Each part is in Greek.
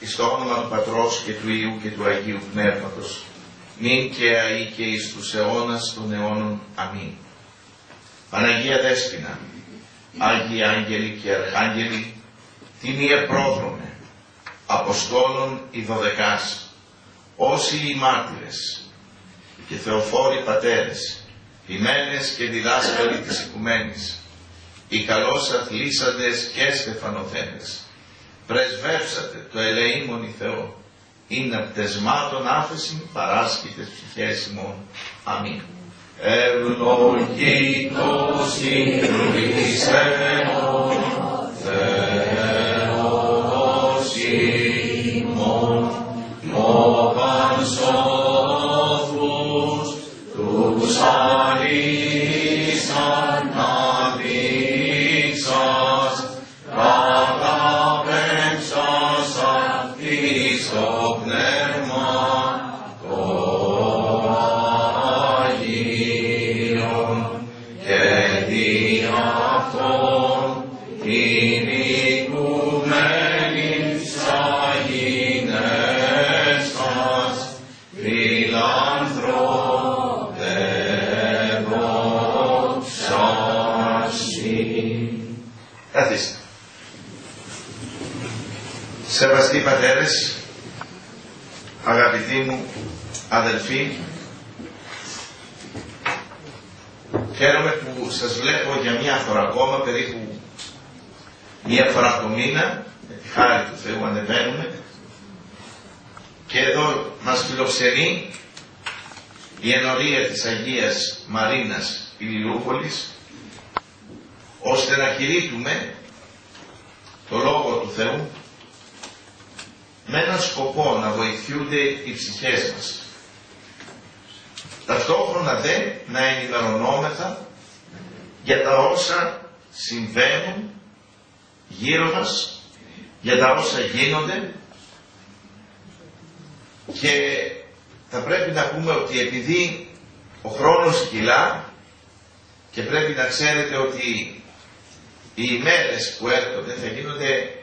εις το όνομα του Πατρός και του Ιού και του Αγίου Πνεύματος, νυν και αεί και εις τους αιώνας των αιώνων. Αμήν. Παναγία Δέσποινα, Άγιοι Άγγελοι και Αρχάγγελοι, τιμίε πρόδρομε, Αποστόλων οι δωδεκάς, όσοι οι μάρτυρες και θεοφόροι πατέρες,ημένες και διδάσκαλοι της οικουμένης, οι καλώς αθλήσαντες και στεφανοθένες, πρεσβεύσατε το ελεήμονι Θεό, είναι πτεσμάτων άφεση παράσκητες ψυχές ημών. Αμήν. Ευλογήτως ηρουισένων Θεός αδελφοί, χαίρομαι που σας βλέπω για μια φορά ακόμα, περίπου μια φορά το μήνα, με τη χάρη του Θεού ανεβαίνουμε, και εδώ μας φιλοξενεί η ενορία της Αγίας Μαρίνας Ηλιούπολης, ώστε να κηρύττουμε το Λόγο του Θεού με έναν σκοπό να βοηθούνται οι ψυχές μας. Ταυτόχρονα δε να ενημερωνόμεθα για τα όσα συμβαίνουν γύρω μας, για τα όσα γίνονται και θα πρέπει να πούμε ότι επειδή ο χρόνος κυλά και πρέπει να ξέρετε ότι οι ημέρες που έρχονται θα γίνονται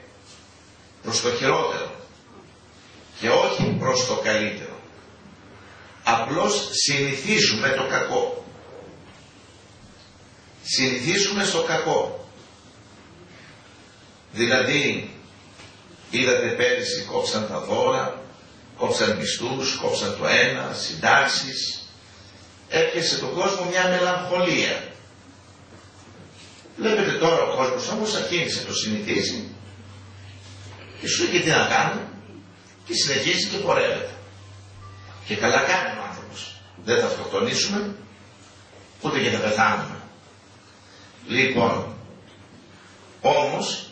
προς το χειρότερο και όχι προς το καλύτερο. Απλώς συνηθίζουμε το κακό. Συνηθίζουμε στο κακό. Δηλαδή, είδατε πέρυσι κόψαν τα δώρα, κόψαν μισθούς, κόψαν το ένα, συντάξεις. Έπιασε τον κόσμο μια μελαγχολία. Βλέπετε τώρα ο κόσμος όμως αρχίνησε το συνηθίζει και σου λέει τι να κάνω και συνεχίζει και πορεύεται. Και καλά κάνει ο άνθρωπος. Δεν θα αυτοκτονήσουμε ούτε και θα πεθάνουμε. Λοιπόν, όμως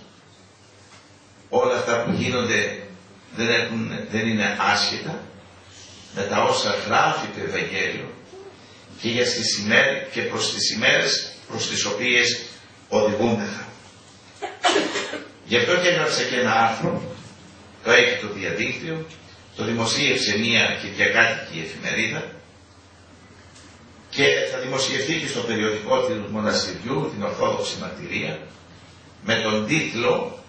όλα αυτά που γίνονται δεν, έχουν, δεν είναι άσχετα με τα όσα γράφει το Ευαγγέλιο και, για στις ημέρες, και προς τις ημέρες προς τις οποίες οδηγούμεθα. Γι' αυτό και έγραψε και ένα άρθρο, το έχει το διαδίκτυο, το δημοσίευσε μια κυριακάτικη εφημερίδα και θα δημοσιευτεί και στο περιοδικό του μοναστηριού, την Ορθόδοξη Μαρτυρία, με τον τίτλο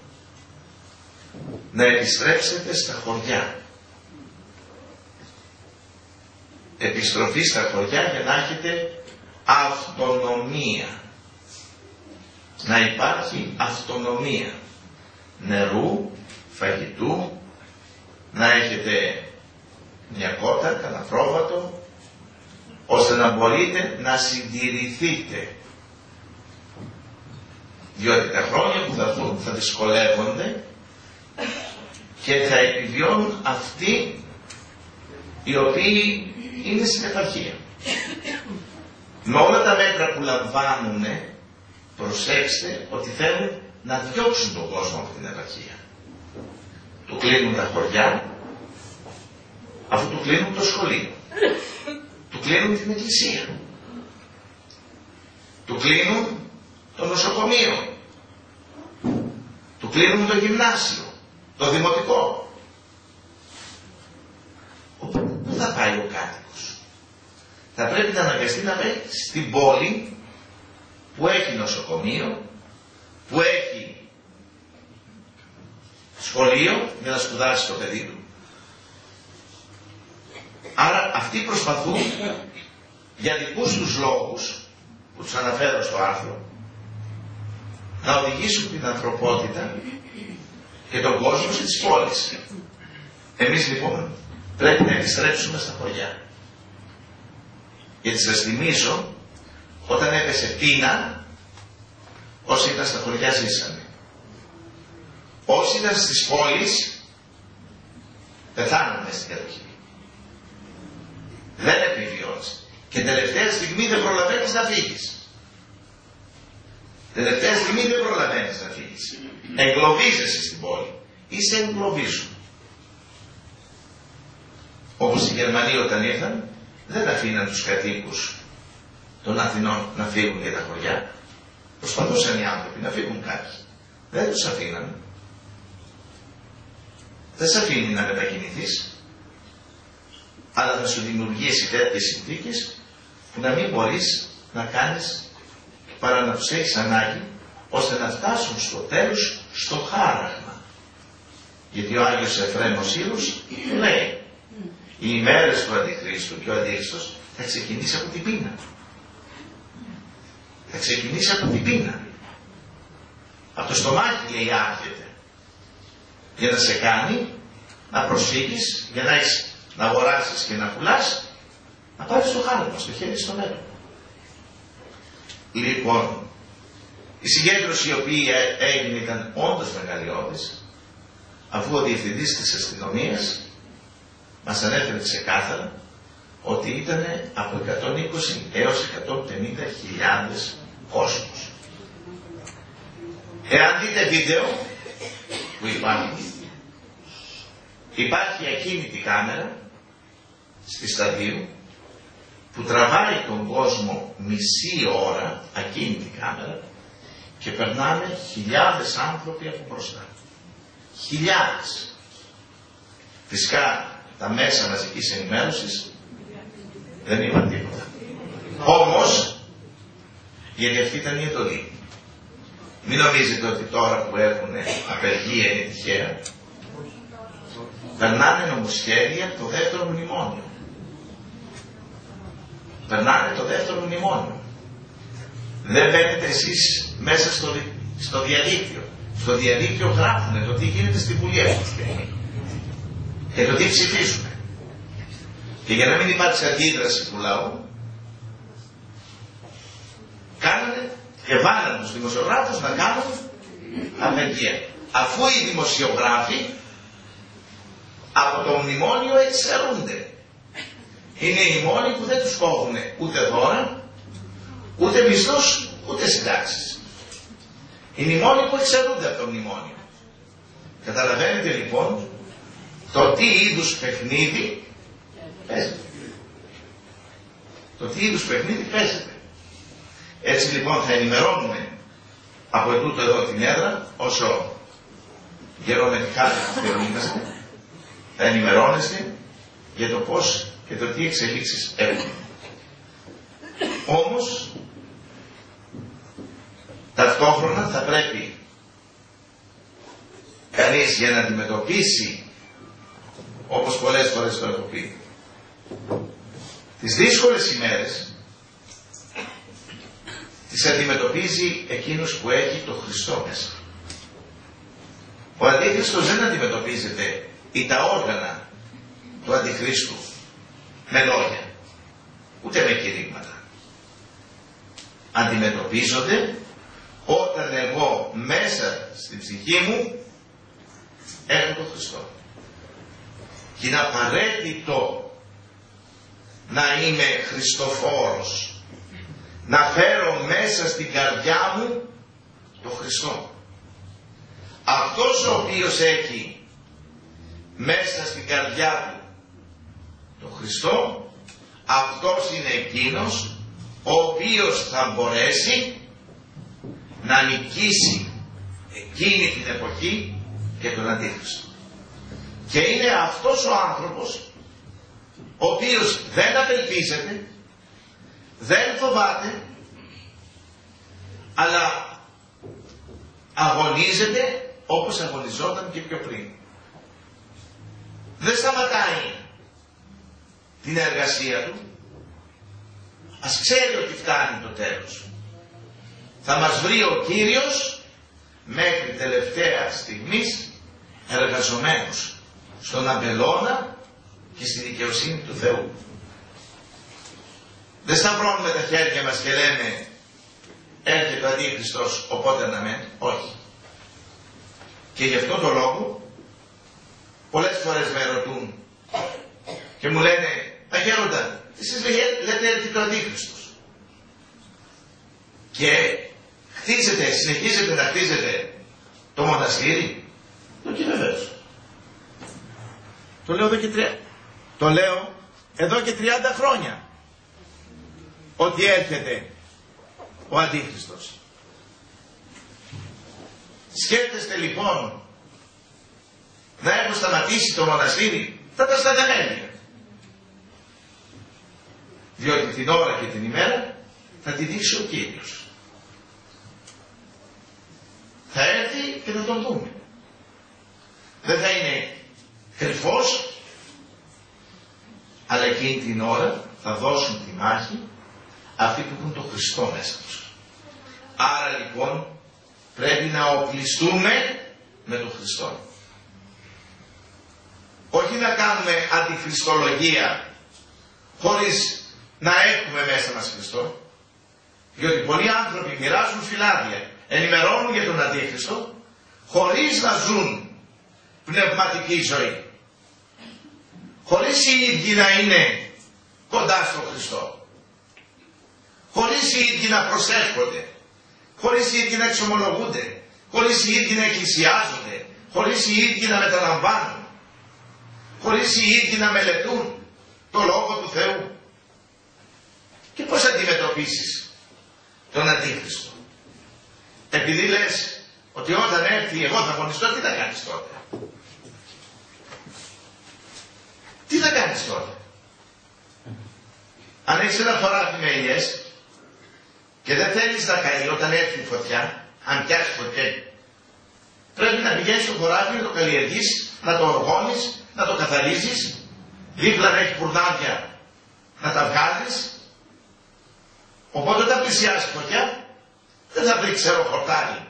«Να επιστρέψετε στα χωριά». Επιστροφή στα χωριά για να έχετε αυτονομία. Να υπάρχει αυτονομία νερού, φαγητού, να έχετε μια κότα, κανένα πρόβατο, ώστε να μπορείτε να συντηρηθείτε. Διότι τα χρόνια που θα έρθουν θα δυσκολεύονται και θα επιβιώνουν αυτοί οι οποίοι είναι στην επαρχία. Με όλα τα μέτρα που λαμβάνουν, προσέξτε ότι θέλουν να διώξουν τον κόσμο από την επαρχία. Του κλείνουν τα χωριά, αφού του κλείνουν το σχολείο. Του κλείνουν την εκκλησία. Του κλείνουν το νοσοκομείο. Του κλείνουν το γυμνάσιο, το δημοτικό. Οπότε πού θα πάει ο κάτοικος; Θα πρέπει να αναγκαστεί να πάει στην πόλη που έχει νοσοκομείο, που έχει σχολείο για να σπουδάσει το παιδί του. Άρα αυτοί προσπαθούν για δικούς τους λόγους που τους αναφέρω στο άρθρο να οδηγήσουν την ανθρωπότητα και τον κόσμο στις πόλεις. Εμείς λοιπόν πρέπει να επιστρέψουμε στα χωριά. Γιατί σας θυμίζω όταν έπεσε πείνα όσοι ήταν στα χωριά ζήσανε. Όσοι ήταν στις πόλεις πεθάνανε στην κατοχή. Δεν επιβιώνεις. Και τελευταία στιγμή δεν προλαβαίνεις να φύγεις. Τελευταία στιγμή δεν προλαβαίνεις να φύγεις. Εγκλωβίζεσαι στην πόλη. Είσαι εγκλωβίζουν. Όπως οι Γερμανοί όταν ήρθαν δεν αφήναν τους κατοίκους των Αθηνών να φύγουν για τα χωριά. Προσπαθούσαν οι άνθρωποι να φύγουν κάποιοι. Δεν τους αφήναν. Δεν σε αφήνει να μετακινηθείς. Αλλά θα σου δημιουργήσει τέτοιες συνθήκες που να μην μπορείς να κάνεις παρά να τους έχεις ανάγκη ώστε να φτάσουν στο τέλος στο χάραγμα. Γιατί ο Άγιος Εφραίμος Ήρους λέει οι ημέρες του Αντιχρίστου και ο Αντίχριστος θα ξεκινήσει από την πείνα. Θα ξεκινήσει από την πείνα. Από το στομάχι λέει άρχεται. Για να σε κάνει να προσφύγεις, για να έχεις να αγοράσεις και να πουλάς, να πάρεις το χάρμα στο χέρι στο μέλλον. Λοιπόν, η συγκέντρωση η οποία έγινε ήταν όντως μεγαλειώδης, αφού ο διευθυντής της αστυνομίας μας ανέφερε ξεκάθαρα ότι ήταν από 120 έως 150 χιλιάδες κόσμος. Εάν δείτε βίντεο που υπάρχει, υπάρχει ακίνητη κάμερα στη σταδίου που τραβάει τον κόσμο μισή ώρα, ακίνητη κάμερα, και περνάνε χιλιάδες άνθρωποι από μπροστά. Χιλιάδες. Φυσικά τα μέσα μαζικής ενημέρωσης δεν είπαν τίποτα. Όμως, γιατί αυτή ήταν η εντολή. Μην νομίζετε ότι τώρα που έχουν απεργία είναι τυχαία. Περνάνε νομοσχέδια το δεύτερο μνημόνιο. Περνάνε το δεύτερο μνημόνιο. Δεν μπαίνετε εσείς μέσα στο, στο διαδίκτυο. Στο διαδίκτυο γράφουν το τι γίνεται στη Βουλή αυτή τη στιγμή. Και το τι ψηφίζουμε. Και για να μην υπάρξει αντίδραση του λαού, κάνανε και βάλανε τους δημοσιογράφους να κάνουν απεργία. Αφού οι δημοσιογράφοι από το μνημόνιο εξαιρούνται. Είναι οι μόνοι που δεν τους κόβουν ούτε δώρα, ούτε μισθούς, ούτε συντάξεις. Είναι οι μόνοι που εξαιρούνται από το μνημόνιο. Καταλαβαίνετε λοιπόν το τι είδους παιχνίδι παίζεται. Το τι είδους παιχνίδι παίζεται. Έτσι λοιπόν θα ενημερώνουμε από ετούτο εδώ την έδρα όσο γερομετικά θεωρούμαστε θα ενημερώνεστε για το πώς και το τι εξελίξεις έχουν. Όμως ταυτόχρονα θα πρέπει κανείς για να αντιμετωπίσει όπως πολλές φορές το έχω πει τις δύσκολες ημέρες τις αντιμετωπίζει εκείνος που έχει το Χριστό μέσα. Ο Αντίχριστος δεν αντιμετωπίζεται ή τα όργανα του Αντιχρίστου με λόγια, ούτε με κηρύγματα. Αντιμετωπίζονται όταν εγώ μέσα στην ψυχή μου έχω τον Χριστό. Και είναι απαραίτητο να είμαι Χριστοφόρος. Να φέρω μέσα στην καρδιά μου το Χριστό. Αυτός ο οποίος έχει μέσα στην καρδιά του το Χριστό, αυτός είναι εκείνος ο οποίος θα μπορέσει να νικήσει εκείνη την εποχή και τον Αντίχριστο. Και είναι αυτός ο άνθρωπος ο οποίος δεν απελπίζεται, δεν φοβάται, αλλά αγωνίζεται όπως αγωνιζόταν και πιο πριν. Δεν σταματάει την εργασία του. Ας ξέρει ότι φτάνει το τέλος. Θα μας βρει ο Κύριος μέχρι τελευταία στιγμής εργαζομένους στον αμπελώνα και στη δικαιοσύνη του Θεού. Δεν σταυρώνουμε τα χέρια μας και λέμε έρχεται ο Αντίχριστος οπότε να μένει. Όχι. Και γι' αυτό το λόγο πολλές φορές με ρωτούν και μου λένε Αγέροντα, εσείς λέτε έρχεται ο Αντίχριστος. Και χτίζετε, συνεχίζετε να χτίζετε το μοναστήρι. Το και βεβαίως. Το λέω εδώ και, τρία... το λέω εδώ και 30 χρόνια ότι έρχεται ο Αντίχριστος. Σκέφτεστε λοιπόν να έχω σταματήσει το μοναστήρι, θα τα στατανέλια. Διότι την ώρα και την ημέρα θα τη δείξει ο Κύριος. Θα έρθει και θα τον δούμε. Δεν θα είναι κρυφός, αλλά εκείνη την ώρα θα δώσουν τη μάχη αυτοί που έχουν το Χριστό μέσα τους. Άρα λοιπόν πρέπει να οπλιστούμε με τον Χριστό. Όχι να κάνουμε αντιχριστολογία χωρίς να έχουμε μέσα μας Χριστό. Διότι πολλοί άνθρωποι μοιράζουν φυλάδια, ενημερώνουν για τον Αντίχριστο, χωρίς να ζουν πνευματική ζωή. Χωρίς οι ίδιοι να είναι κοντά στον Χριστό. Χωρίς οι ίδιοι να προσεύχονται. Χωρίς οι ίδιοι να εξομολογούνται. Χωρίς οι ίδιοι να εκκλησιάζονται. Χωρίς οι ίδιοι να μεταλαμβάνουν. Χωρίς οι ίδιοι να μελετούν το Λόγο του Θεού. Και πώς αντιμετωπίσεις τον Αντίχριστο. Επειδή λες ότι όταν έρθει εγώ θα αγωνιστώ, τι θα κάνεις τότε; Τι θα κάνεις τότε; Αν έχεις ένα χωράφι με ηλιές και δεν θέλεις να καεί όταν έρθει η φωτιά, αν πιάσει φωτιά, πρέπει να πηγαίνεις στο χωράφι, να το καλλιεργείς, να το οργώνεις, να το καθαρίζεις, δίπλα να έχει πουρνάδια να τα βγάλεις. Οπότε όταν πλησιάσει φωτιά, δεν θα βρει ξέρω χορτάρι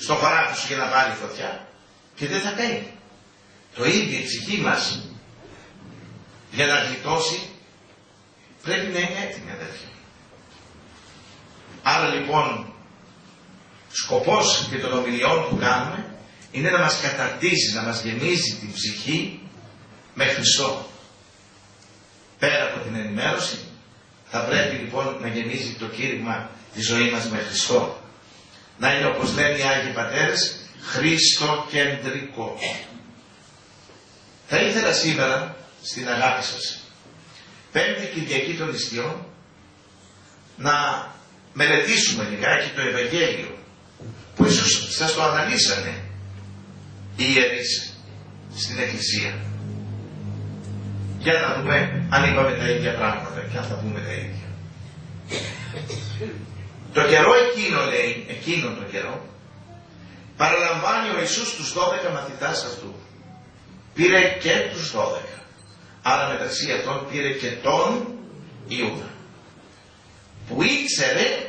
στο χωράφι σου για να βάλει φωτιά και δεν θα καεί. Το ίδιο η ψυχή μας για να γλιτώσει πρέπει να είναι έτοιμη αδέρφια. Άρα λοιπόν σκοπός και των ομιλιών που κάνουμε είναι να μας καταρτίζει, να μας γεμίζει την ψυχή με Χριστό. Πέρα από την ενημέρωση θα πρέπει λοιπόν να γεμίζει το κήρυγμα της ζωής μας με Χριστό. Να είναι όπως λένε οι Άγιοι Πατέρες Χριστοκεντρικό. Θα ήθελα σήμερα στην αγάπη σας Πέμπτη Κυριακή των Ιστιών να μελετήσουμε λιγάκι το Ευαγγέλιο που ίσως σας το αναλύσανε οι ιερείς στην Εκκλησία. Για να δούμε αν είπαμε τα ίδια πράγματα και αν θα πούμε τα ίδια. Το καιρό εκείνο λέει, εκείνο το καιρό, παραλαμβάνει ο Ιησούς τους 12 μαθητάς αυτού. Πήρε και τους 12. Άρα μεταξύ αυτών πήρε και τον Ιούδα. Που ήξερε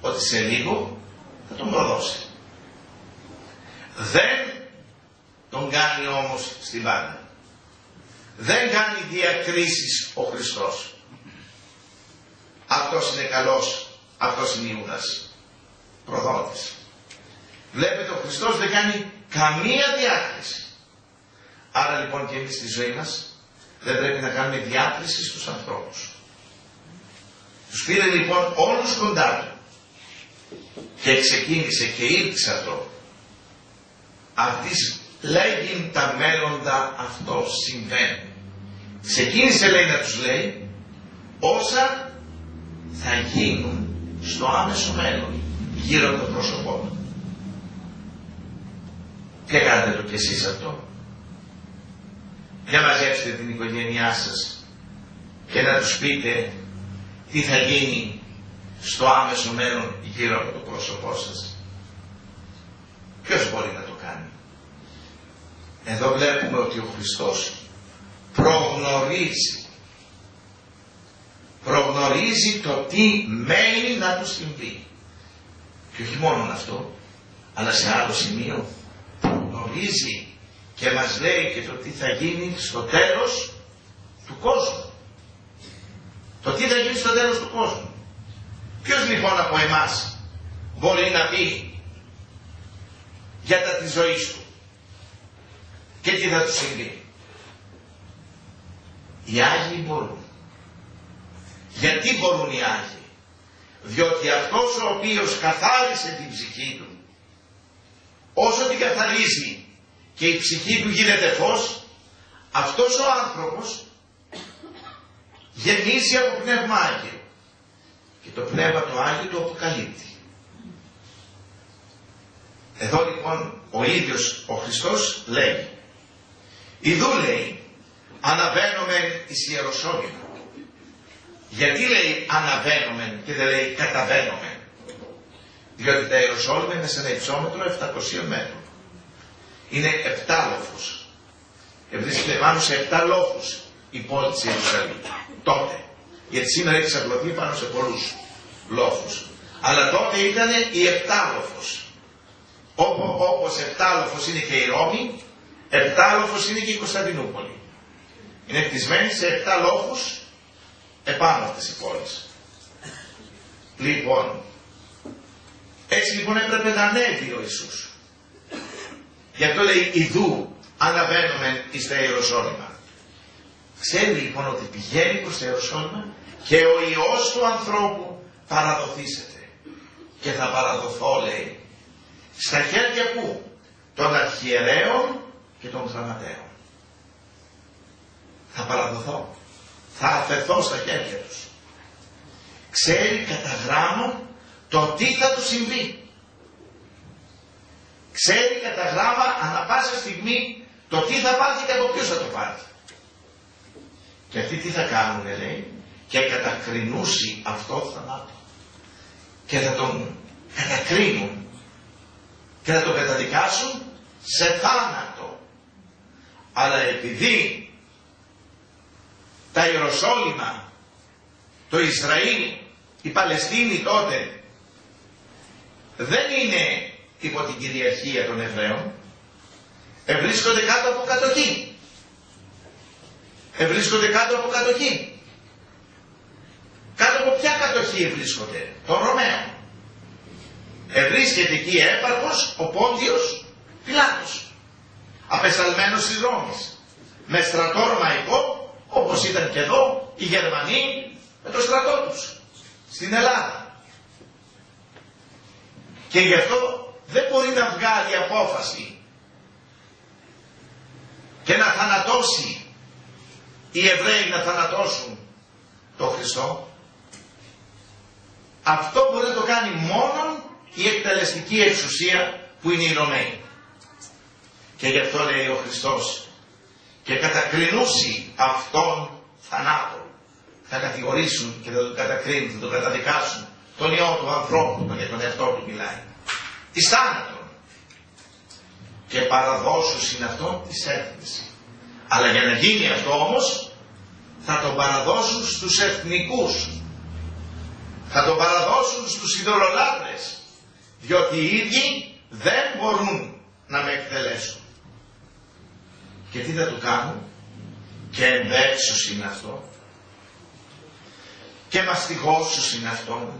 ότι σε λίγο θα τον προδώσει. Δεν τον κάνει όμως στην πάντα. Δεν κάνει διακρίσεις ο Χριστός. Αυτός είναι καλός, αυτός είναι Ιούδας. Προδότης. Βλέπετε ο Χριστός δεν κάνει καμία διάκριση. Άρα λοιπόν και εμείς στη ζωή μας δεν πρέπει να κάνουμε διάκριση στους ανθρώπους. Τους πήρε λοιπόν όλους κοντά του και ξεκίνησε και ήρθε αυτό. Αυτής λέγει τα μέλλοντα αυτό συμβαίνει. Ξεκίνησε λέει να τους λέει όσα θα γίνουν στο άμεσο μέλλον γύρω από το πρόσωπό του. Και κάντε το κι εσείς αυτό. Για μαζέψτε την οικογένειά σας και να τους πείτε τι θα γίνει στο άμεσο μέλλον γύρω από το πρόσωπό σας. Ποιος μπορεί να το κάνει; Εδώ βλέπουμε ότι ο Χριστός προγνωρίζει προγνωρίζει το τι μένει να του συμβεί. Και όχι μόνο αυτό, αλλά σε άλλο σημείο προγνωρίζει και μας λέει και το τι θα γίνει στο τέλος του κόσμου. Το τι θα γίνει στο τέλος του κόσμου. Ποιος λοιπόν από εμάς μπορεί να πει για τα της ζωής του και τι θα του συμβεί; Οι Άγιοι μπορούν. Γιατί μπορούν οι Άγιοι; Διότι αυτός ο οποίος καθάρισε την ψυχή του, όσο την καθαρίζει και η ψυχή του γίνεται φως, αυτός ο άνθρωπος γεννήσει από Πνεύμα Άγιο. Και το Πνεύμα το Άγιο το αποκαλύπτει. Εδώ λοιπόν ο ίδιος ο Χριστός λέει, Ιδού λέει, αναβαίνουμε εις Ιεροσόλυμα. Γιατί λέει αναβαίνουμε και δεν λέει καταβαίνουμε. Διότι τα Ιεροσόλυμα είναι σε ένα υψόμετρο 700 μέτρων. Είναι 7 λόφους. Βρίσκεται πάνω σε 7 λόφους η πόλη της Ιερουσαλήμ. Τότε. Γιατί σήμερα έχει ξαπλωθεί πάνω σε πολλούς λόφους. Αλλά τότε ήταν η 7 λόφους. Όπως 7 λόφους είναι και η Ρώμη, 7 λόφους είναι και η Κωνσταντινούπολη. Είναι κτισμένη σε 7 λόφους επάνω αυτές οι πόλεις. Λοιπόν, έτσι λοιπόν έπρεπε να ανέβει ο Ιησούς. Γι' αυτό λέει Ιδού αναβαίνουμε εις τα Ιεροσόλυμα. Ξέρει λοιπόν ότι πηγαίνει προς τα Ιεροσόλυμα και ο Υιός του ανθρώπου παραδοθήσεται. Και θα παραδοθώ λέει στα χέρια που; Των αρχιερέων και των γραμματέων. Θα παραδοθώ θα αφαιθώ στα χέρια τους. Ξέρει κατά γράμμα το τι θα του συμβεί. Ξέρει κατά γράμμα ανά πάσα στιγμή το τι θα πάθει και από ποιος θα το πάθει. Και αυτοί τι θα κάνουν λέει; Και κατακρινούσει αυτό θανάτο. Και θα τον κατακρίνουν και θα τον καταδικάσουν σε θάνατο. Αλλά επειδή τα Ιεροσόλυμα, το Ισραήλ, η Παλαιστίνη τότε δεν είναι υπό την κυριαρχία των Εβραίων, ευρίσκονται κάτω από κατοχή. Ευρίσκονται κάτω από κατοχή. Κάτω από ποια κατοχή ευρίσκονται, των Ρωμαίων. Ευρίσκεται εκεί έπαρχος ο Πόντιος Πιλάτος, απεσταλμένος της Ρώμης, με στρατό ρωμαϊκό όπως ήταν και εδώ οι Γερμανοί με το στρατό τους στην Ελλάδα. Και γι' αυτό δεν μπορεί να βγάλει απόφαση και να θανατώσει οι Εβραίοι να θανατώσουν το Χριστό. Αυτό μπορεί να το κάνει μόνο η εκτελεστική εξουσία που είναι οι Ρωμαίοι. Και γι' αυτό λέει ο Χριστός και κατακρινούσει αυτόν θανάτων. Θα κατηγορήσουν και θα τον κατακρίνουν, θα τον καταδικάσουν τον ιό του ανθρώπου, τον για τον εαυτό του μιλάει. Της θάνατον. Και παραδώσου είναι αυτό της έθνηση. Αλλά για να γίνει αυτό όμως θα τον παραδώσουν στους εθνικούς. Θα τον παραδώσουν στους ειδωλολάτρες. Διότι οι ίδιοι δεν μπορούν να με εκτελέσουν. Και τι θα του κάνουν; Και ενδέξους είναι αυτό. Και μαστιγώσους είναι αυτό.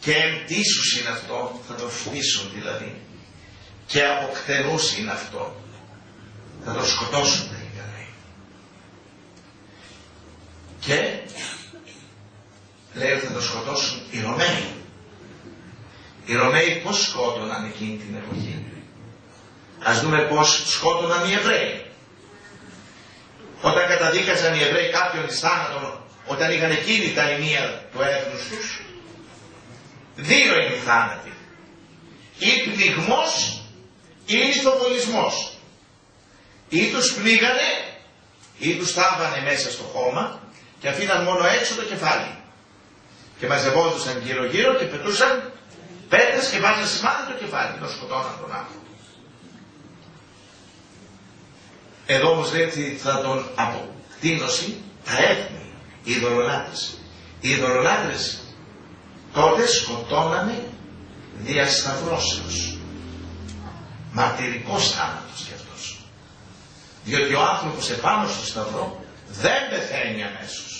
Και εμπτήσους είναι αυτό. Θα το φτύσουν δηλαδή. Και αποκτενούς είναι αυτό. Θα το σκοτώσουν τελικά λέει. Και λέει ότι θα το σκοτώσουν οι Ρωμαίοι. Οι Ρωμαίοι πώς σκότωναν εκείνη την εποχή; Ας δούμε πώς σκότωναν οι Εβραίοι. Όταν καταδίκασαν οι Εβραίοι κάποιον εις θάνατον, όταν είχαν εκείνη τα ενία του έθνους τους, δύο είναι οι θάνατοι. Ή πνιγμός ή λιθοβολισμός. Ή τους πνίγανε ή τους θάβανε μέσα στο χώμα και αφήναν μόνο έξω το κεφάλι. Και μαζευόντουσαν γύρω γύρω και πετούσαν πέτρες και βάζαν σημάδι το κεφάλι, το σκοτώναν τον άνθρωπο. Εδώ όμως λέει ότι θα τον αποκτήνωσει τα έθνη, οι ειδωλολάτρες. Οι ειδωλολάτρες τότε σκοτώνανε διασταυρώσεως. Μαρτυρικός θάνατος κι αυτός. Διότι ο άνθρωπος επάνω στο σταυρό δεν πεθαίνει αμέσως.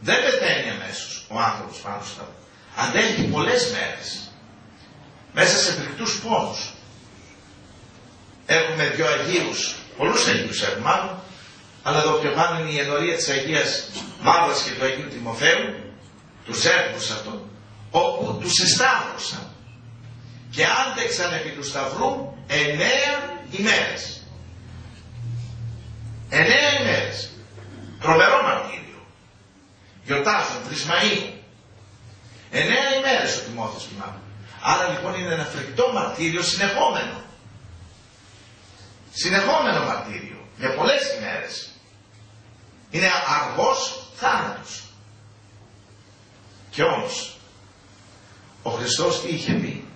Δεν πεθαίνει αμέσως ο άνθρωπος πάνω στο σταυρό. Αντέχει πολλές μέρες. Μέσα σε φρικτούς πόνους. Έχουμε δυο Αγίους, πολλούς Αγίους έχουμε μάλλον, αλλά εδώ πιο πάνω είναι η ενορία της Αγίας Μαύρας και του Αγίου Τιμοφέου, τους έρχους αυτό, όπου τους εσταύρωσαν και άντεξαν επί του σταυρού εννέα ημέρες. Εννέα ημέρες. Τρομερό μαρτύριο. Γιορτάζουν τρεις Μαΐου. Εννέα ημέρες ο Τιμόθεος κοιμάται. Άρα λοιπόν είναι ένα φρικτό μαρτύριο συνεχόμενο. Συνεχόμενο μαρτύριο. Για πολλές ημέρες. Είναι αργός θάνατος. Και όμως ο Χριστός τι είχε πει;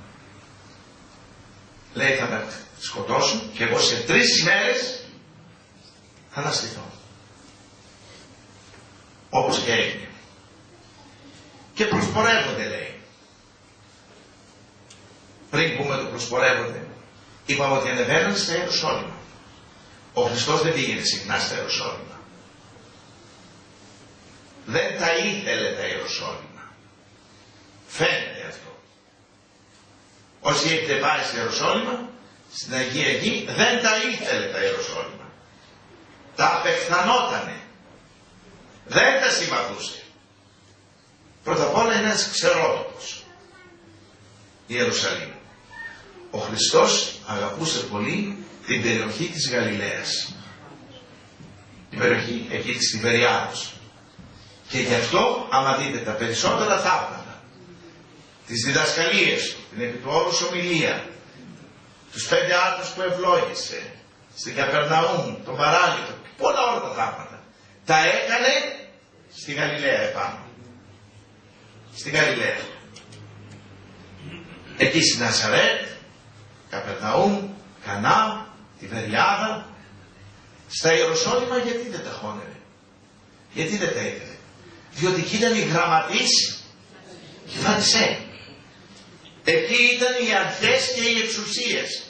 Λέει θα με σκοτώσουν και εγώ σε τρεις ημέρες θα αναστηθώ. Όπως και έγινε. Και προσπορεύονται λέει. Πριν πούμε το προσπορεύονται, είπαμε ότι ανεβαίνουν στα Ιερουσόλυμα. Ο Χριστός δεν πήγαινε συχνά στα Ιερουσόλυμα. Δεν τα ήθελε τα Ιερουσόλυμα. Φαίνεται αυτό. Όσοι έχετε πάει στο Ιερουσόλυμα, στην Αγία Γη, δεν τα ήθελε τα Ιερουσόλυμα. Τα απεχθανότανε. Δεν τα συμπαθούσε. Πρώτα απ' όλα είναι ένας ξερότοπος. Η Ιερουσαλήμ. Ο Χριστός αγαπούσε πολύ την περιοχή της Γαλιλαίας. Την περιοχή εκεί της Τιβεριάδος. Και γι' αυτό, άμα δείτε τα περισσότερα θαύματα, τις διδασκαλίες του, την επί του όρους ομιλία, τους πέντε άτομους που ευλόγησε, στην Καπερναούμ, τον παράλυτο, πολλά όλα τα θαύματα, τα έκανε στη Γαλιλαία επάνω. Στη Γαλιλαία. Εκεί στην Νασαρέτ, Καπερναούμ, Κανά, τη Βεριάδα, στα Ιεροσόλυμα γιατί δεν τα χώνερε; Γιατί δεν τα ήθελε διότι εκεί ήταν οι γραμματείς και οι Εκεί ήταν οι αρχές και οι εξουσίες.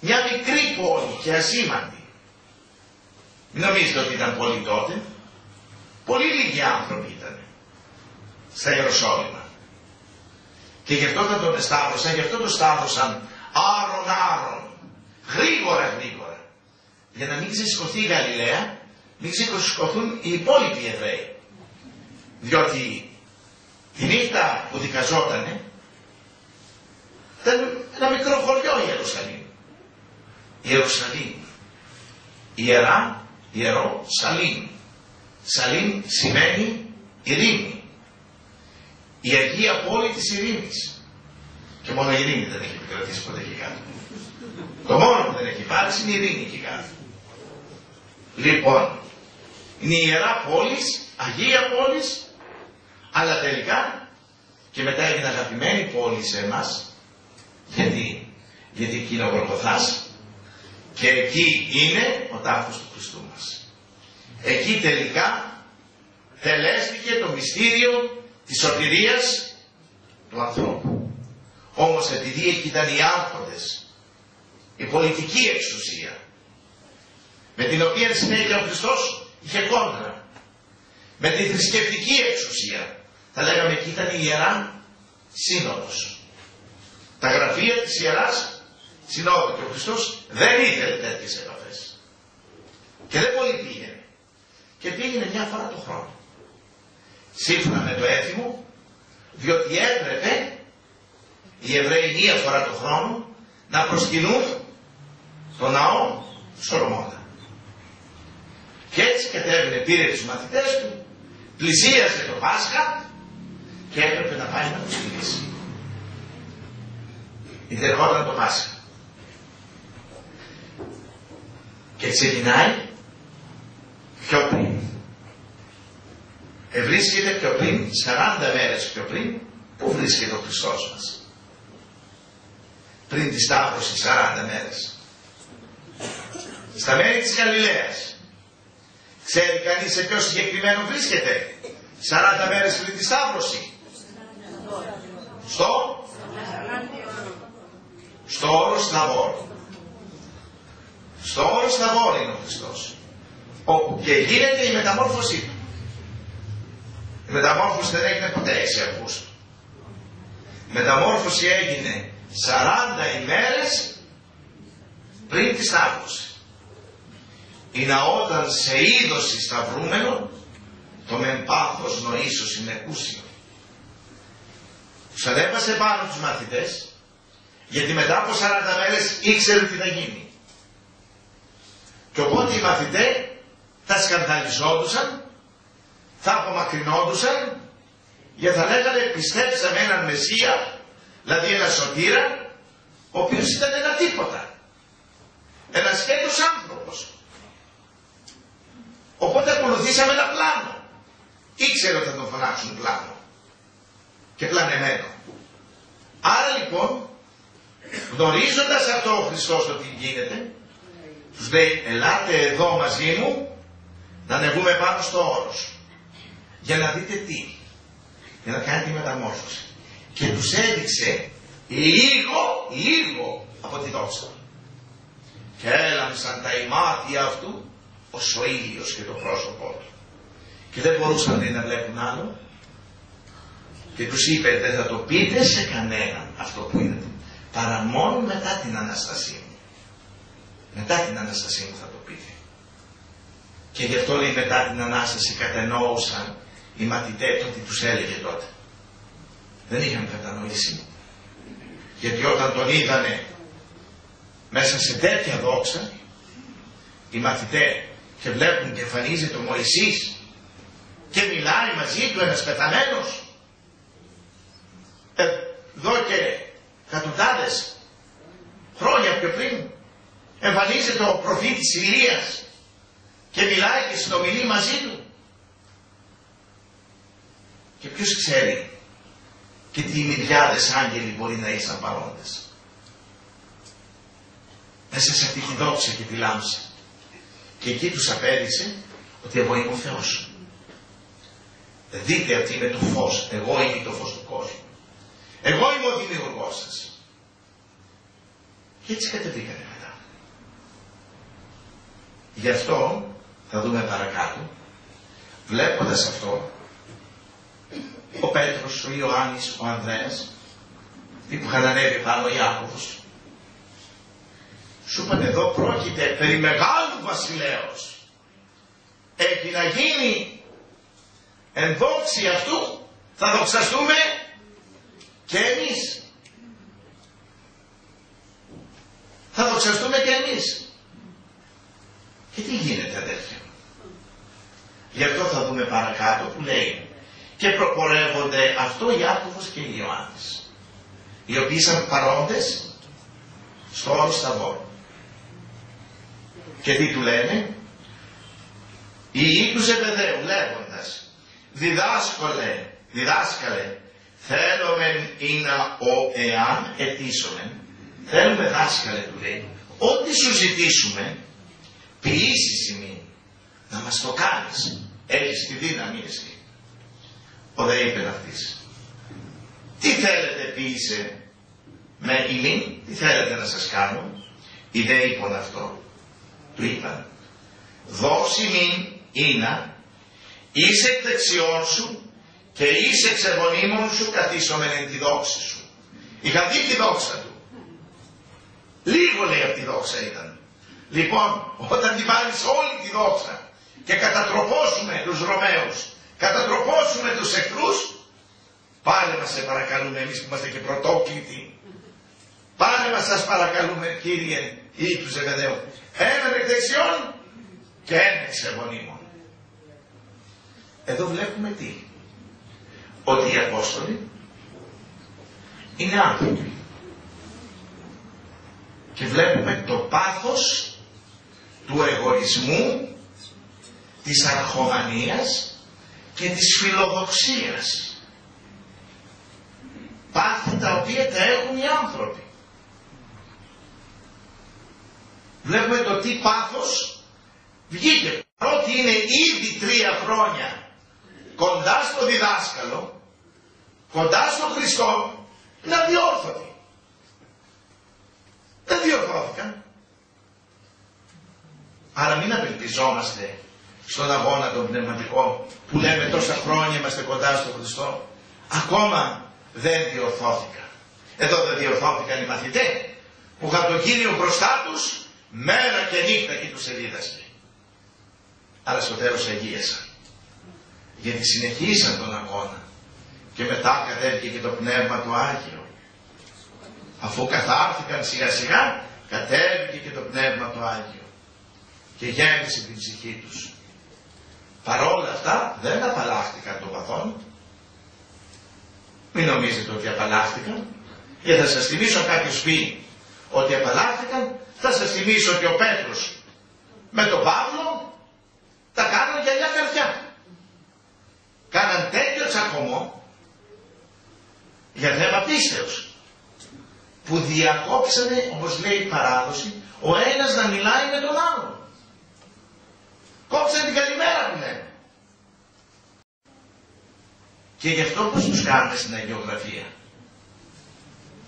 Μια μικρή πόλη και ασήμαντη. Μην νομίζετε ότι ήταν πολύ τότε. Πολύ λίγοι άνθρωποι ήταν στα Ιεροσόλυμα. Και γι' αυτό θα τον εσταύρωσαν, γι' αυτό τον σταύρωσαν άρον άρον. Γρήγορα γρήγορα. Για να μην ξεσηκωθεί η Γαλιλαία μην ξεσηκωθούν οι υπόλοιποι Εβραίοι. Διότι τη νύχτα που δικαζότανε ήταν ένα μικρό χωριό η Ιερουσαλήμ. Η Ιερουσαλήμ. Ιερά, ιερό, σαλήμ. Σαλήμ σημαίνει ειρήνη. Η Αγία Πόλη της Ειρήνης. Και μόνο η ειρήνη δεν έχει επικρατήσει ποτέ εκεί κάτω. Το μόνο που δεν έχει υπάρξει είναι η ειρήνη εκεί κάτω. Λοιπόν, είναι η Ιερά Πόλης, Αγία Πόλης, αλλά τελικά και μετά έγινε αγαπημένη πόλη σε εμάς, γιατί, γιατί εκεί είναι ο Γολγοθάς και εκεί είναι ο τάφος του Χριστού μας. Εκεί τελικά τελέστηκε το μυστήριο της σωτηρίας του ανθρώπου. Όμως επειδή εκεί ήταν οι άρχοντες, η πολιτική εξουσία, με την οποία συνέχεια ο Χριστός είχε κόντρα. Με τη θρησκευτική εξουσία. Θα λέγαμε εκεί ήταν η Ιερά Σύνοδος. Τα γραφεία της Ιεράς Συνόδου και ο Χριστός δεν ήθελε τέτοιες επαφές. Και δεν πολύ πήγαινε. Και πήγαινε μια φορά το χρόνο. Σύμφωνα με το έθιμο, διότι έπρεπε οι Εβραίοι μία φορά το χρόνο να προσκυνούν στο ναό του Σολομώνα. Και έτσι κατέβαινε, πήρε τους μαθητές του, πλησίασε το Πάσχα και έπρεπε να πάει να τους φιλήσει. Ιδερχόταν το Πάσχα. Και ξεκινάει πιο πριν. Ευρίσκεται πιο πριν, 40 μέρες πιο πριν, πού βρίσκεται ο Χριστός μας. Πριν της Σταύρωσης 40 μέρες. στα μέρη της Γαλιλαίας. Ξέρει κανείς σε ποιο συγκεκριμένο βρίσκεται; 40 μέρες πριν τη Σταύρωση. Στο; Στο όρος Σταβόρ. Στο όρος Σταβόρ είναι ο Χριστός. Όπου και γίνεται η μεταμόρφωσή του. Η μεταμόρφωση δεν έγινε ποτέ σε Αυγούστου. Η μεταμόρφωση έγινε 40 ημέρες πριν τη Σταύρωση. Είναι όταν σε είδωση σταυρούμενο το μεν πάθος νοήσος είναι κούσιο. Τους ανέβασε πάνω τους μαθητές γιατί μετά από 40 μέρες ήξερε τι θα γίνει. Και οπότε οι μαθητές θα σκανδαλιζόντουσαν, θα απομακρυνόντουσαν, γιατί θα λέγανε πιστέψαμε έναν Μεσσία, δηλαδή ένα σωτήρα, ο οποίος ήταν ένα τίποτα. Ένας σκέτος άνθρωπος. Οπότε ακολουθήσαμε ένα πλάνο. Ήξερε ότι θα τον φωνάξουν πλάνο. Και πλανεμένο. Άρα λοιπόν Γνωρίζοντας αυτό ο Χριστός το τι γίνεται, τους λέει ελάτε εδώ μαζί μου να ανεβούμε πάνω στο όρος για να δείτε τι, για να κάνετε τη μεταμόρφωση. Και τους έδειξε λίγο, λίγο από τη δόξα. Και έλαμψαν τα ημάτια αυτού ως ο ήλιος και το πρόσωπό του. Και δεν μπορούσαν να βλέπουν άλλο. Και τους είπε δεν θα το πείτε σε κανέναν αυτό που είδατε παρά μόνο μετά την Αναστασία μου. Μετά την Αναστασία μου θα το πείτε. Και γι' αυτό λέει μετά την Ανάσταση κατενόουσαν οι μαθητές ότι τους έλεγε τότε. Δεν είχαν κατανοήσει. Γιατί όταν τον είδανε μέσα σε τέτοια δόξα, οι μαθητές και βλέπουν και εμφανίζεται ο Μωυσής και μιλάει μαζί του ένας πεθαμένος. Εδώ και εκατοντάδες χρόνια πιο πριν εμφανίζεται ο προφήτης Ηλίας και μιλάει και συνομιλεί μαζί του. Και ποιος ξέρει και τι μιλιάδες άγγελοι μπορεί να ήσαν παρόντες. Μέσα σε αυτή τη δόξα και τη λάμψη. Και εκεί τους απέδειξε ότι εγώ είμαι ο Θεός. Δείτε ότι είμαι το φως. Εγώ είμαι το φως του κόσμου. Εγώ είμαι ο δημιουργός σας. Και έτσι κατεβήκανε μετά. Γι' αυτό θα δούμε παρακάτω, βλέποντας αυτό, ο Πέτρος, ο Ιωάννης, ο Ανδρέας, τι που είχαν ανέβει πάνω ο Ιάκωβος, σου είπαν εδώ πρόκειται περί μεγάλου βασιλέως. Έχει να γίνει εν αυτού, θα δοξαστούμε και εμείς. Θα δοξαστούμε και εμείς. Και τι γίνεται αδέρφια. Γι' αυτό θα δούμε παρακάτω που λέει και προπορεύονται αυτό Ιάκωβος και Ιωάννης οι οποίοι ήσαν παρόντες στο όρο Σταβόρ. Και τι του λένε; Οι οίκους Ζεβεδαίου λέγοντας διδάσκολε, διδάσκαλε θέλομεν είναι ο εάν ετήσομεν. Θέλουμε δάσκαλε του λέει, ό,τι σου ζητήσουμε, ποιήσεις ημί, να μας το κάνεις. Έχεις τη δύναμη εσύ. Ο δε είπε αυτής. Τι θέλετε ποιήσε με ημί, τι θέλετε να σας κάνω; Οι δε είπαν αυτό. Του είπαν. Δώσει μην είναι, είσαι εκ δεξιών σου και είσαι ξεμονίμων σου καθίσομεν εν τη δόξη σου. Είχα δει τη δόξα του. Λίγο λέει από τη δόξα ήταν. Λοιπόν, όταν την πάρεις όλη τη δόξα και κατατροπώσουμε τους Ρωμαίους, κατατροπώσουμε τους εχθρούς, πάλι μας σε παρακαλούμε εμείς που είμαστε και πρωτόκλητοι. Πάλι μας σας παρακαλούμε Κύριε ή τους Ζεβεδαίου. Έναν εκ δεξιών και ένα εξ Εδώ βλέπουμε τι; Ότι οι Απόστολοι είναι άνθρωποι. Και βλέπουμε το πάθος του εγωισμού, της αρχομανίας και της φιλοδοξίας. Πάθη τα οποία τα έχουν οι άνθρωποι. βλέπουμε το τι πάθος βγήκε. Παρότι είναι ήδη τρία χρόνια κοντά στο διδάσκαλο, κοντά στον Χριστό, είναι αδιόρθωτοι. Δεν διορθώθηκαν. Άρα μην απελπιζόμαστε στον αγώνα τον πνευματικό που λέμε τόσα χρόνια είμαστε κοντά στον Χριστό. Ακόμα δεν διορθώθηκαν. Εδώ δεν διορθώθηκαν οι μαθητές που είχαν τον Κύριο μπροστά τους μέρα και νύχτα και τους εδίδασκε. Αλλά στο τέλος αγίασαν. Γιατί συνεχίσαν τον αγώνα. Και μετά κατέβηκε και το Πνεύμα του Άγιο. Αφού καθάρθηκαν σιγά σιγά, κατέβηκε και το Πνεύμα του Άγιο. Και γέμισε την ψυχή τους. Παρόλα αυτά δεν απαλλάχτηκαν των παθών. Μην νομίζετε ότι απαλλάχτηκαν. Και θα σας θυμίσω κάποιος πει ότι απαλλάχτηκαν, θα σας θυμίσω ότι ο Πέτρος με τον Παύλο τα κάναν γυαλιά καρδιά. Κάναν τέτοιο τσακωμό για θέμα πίστεως που διακόψανε όπως λέει η παράδοση ο ένας να μιλάει με τον άλλον. Κόψανε την καλημέρα που λένε. Και γι' αυτό πώς τους κάνουμε στην αγιογραφία;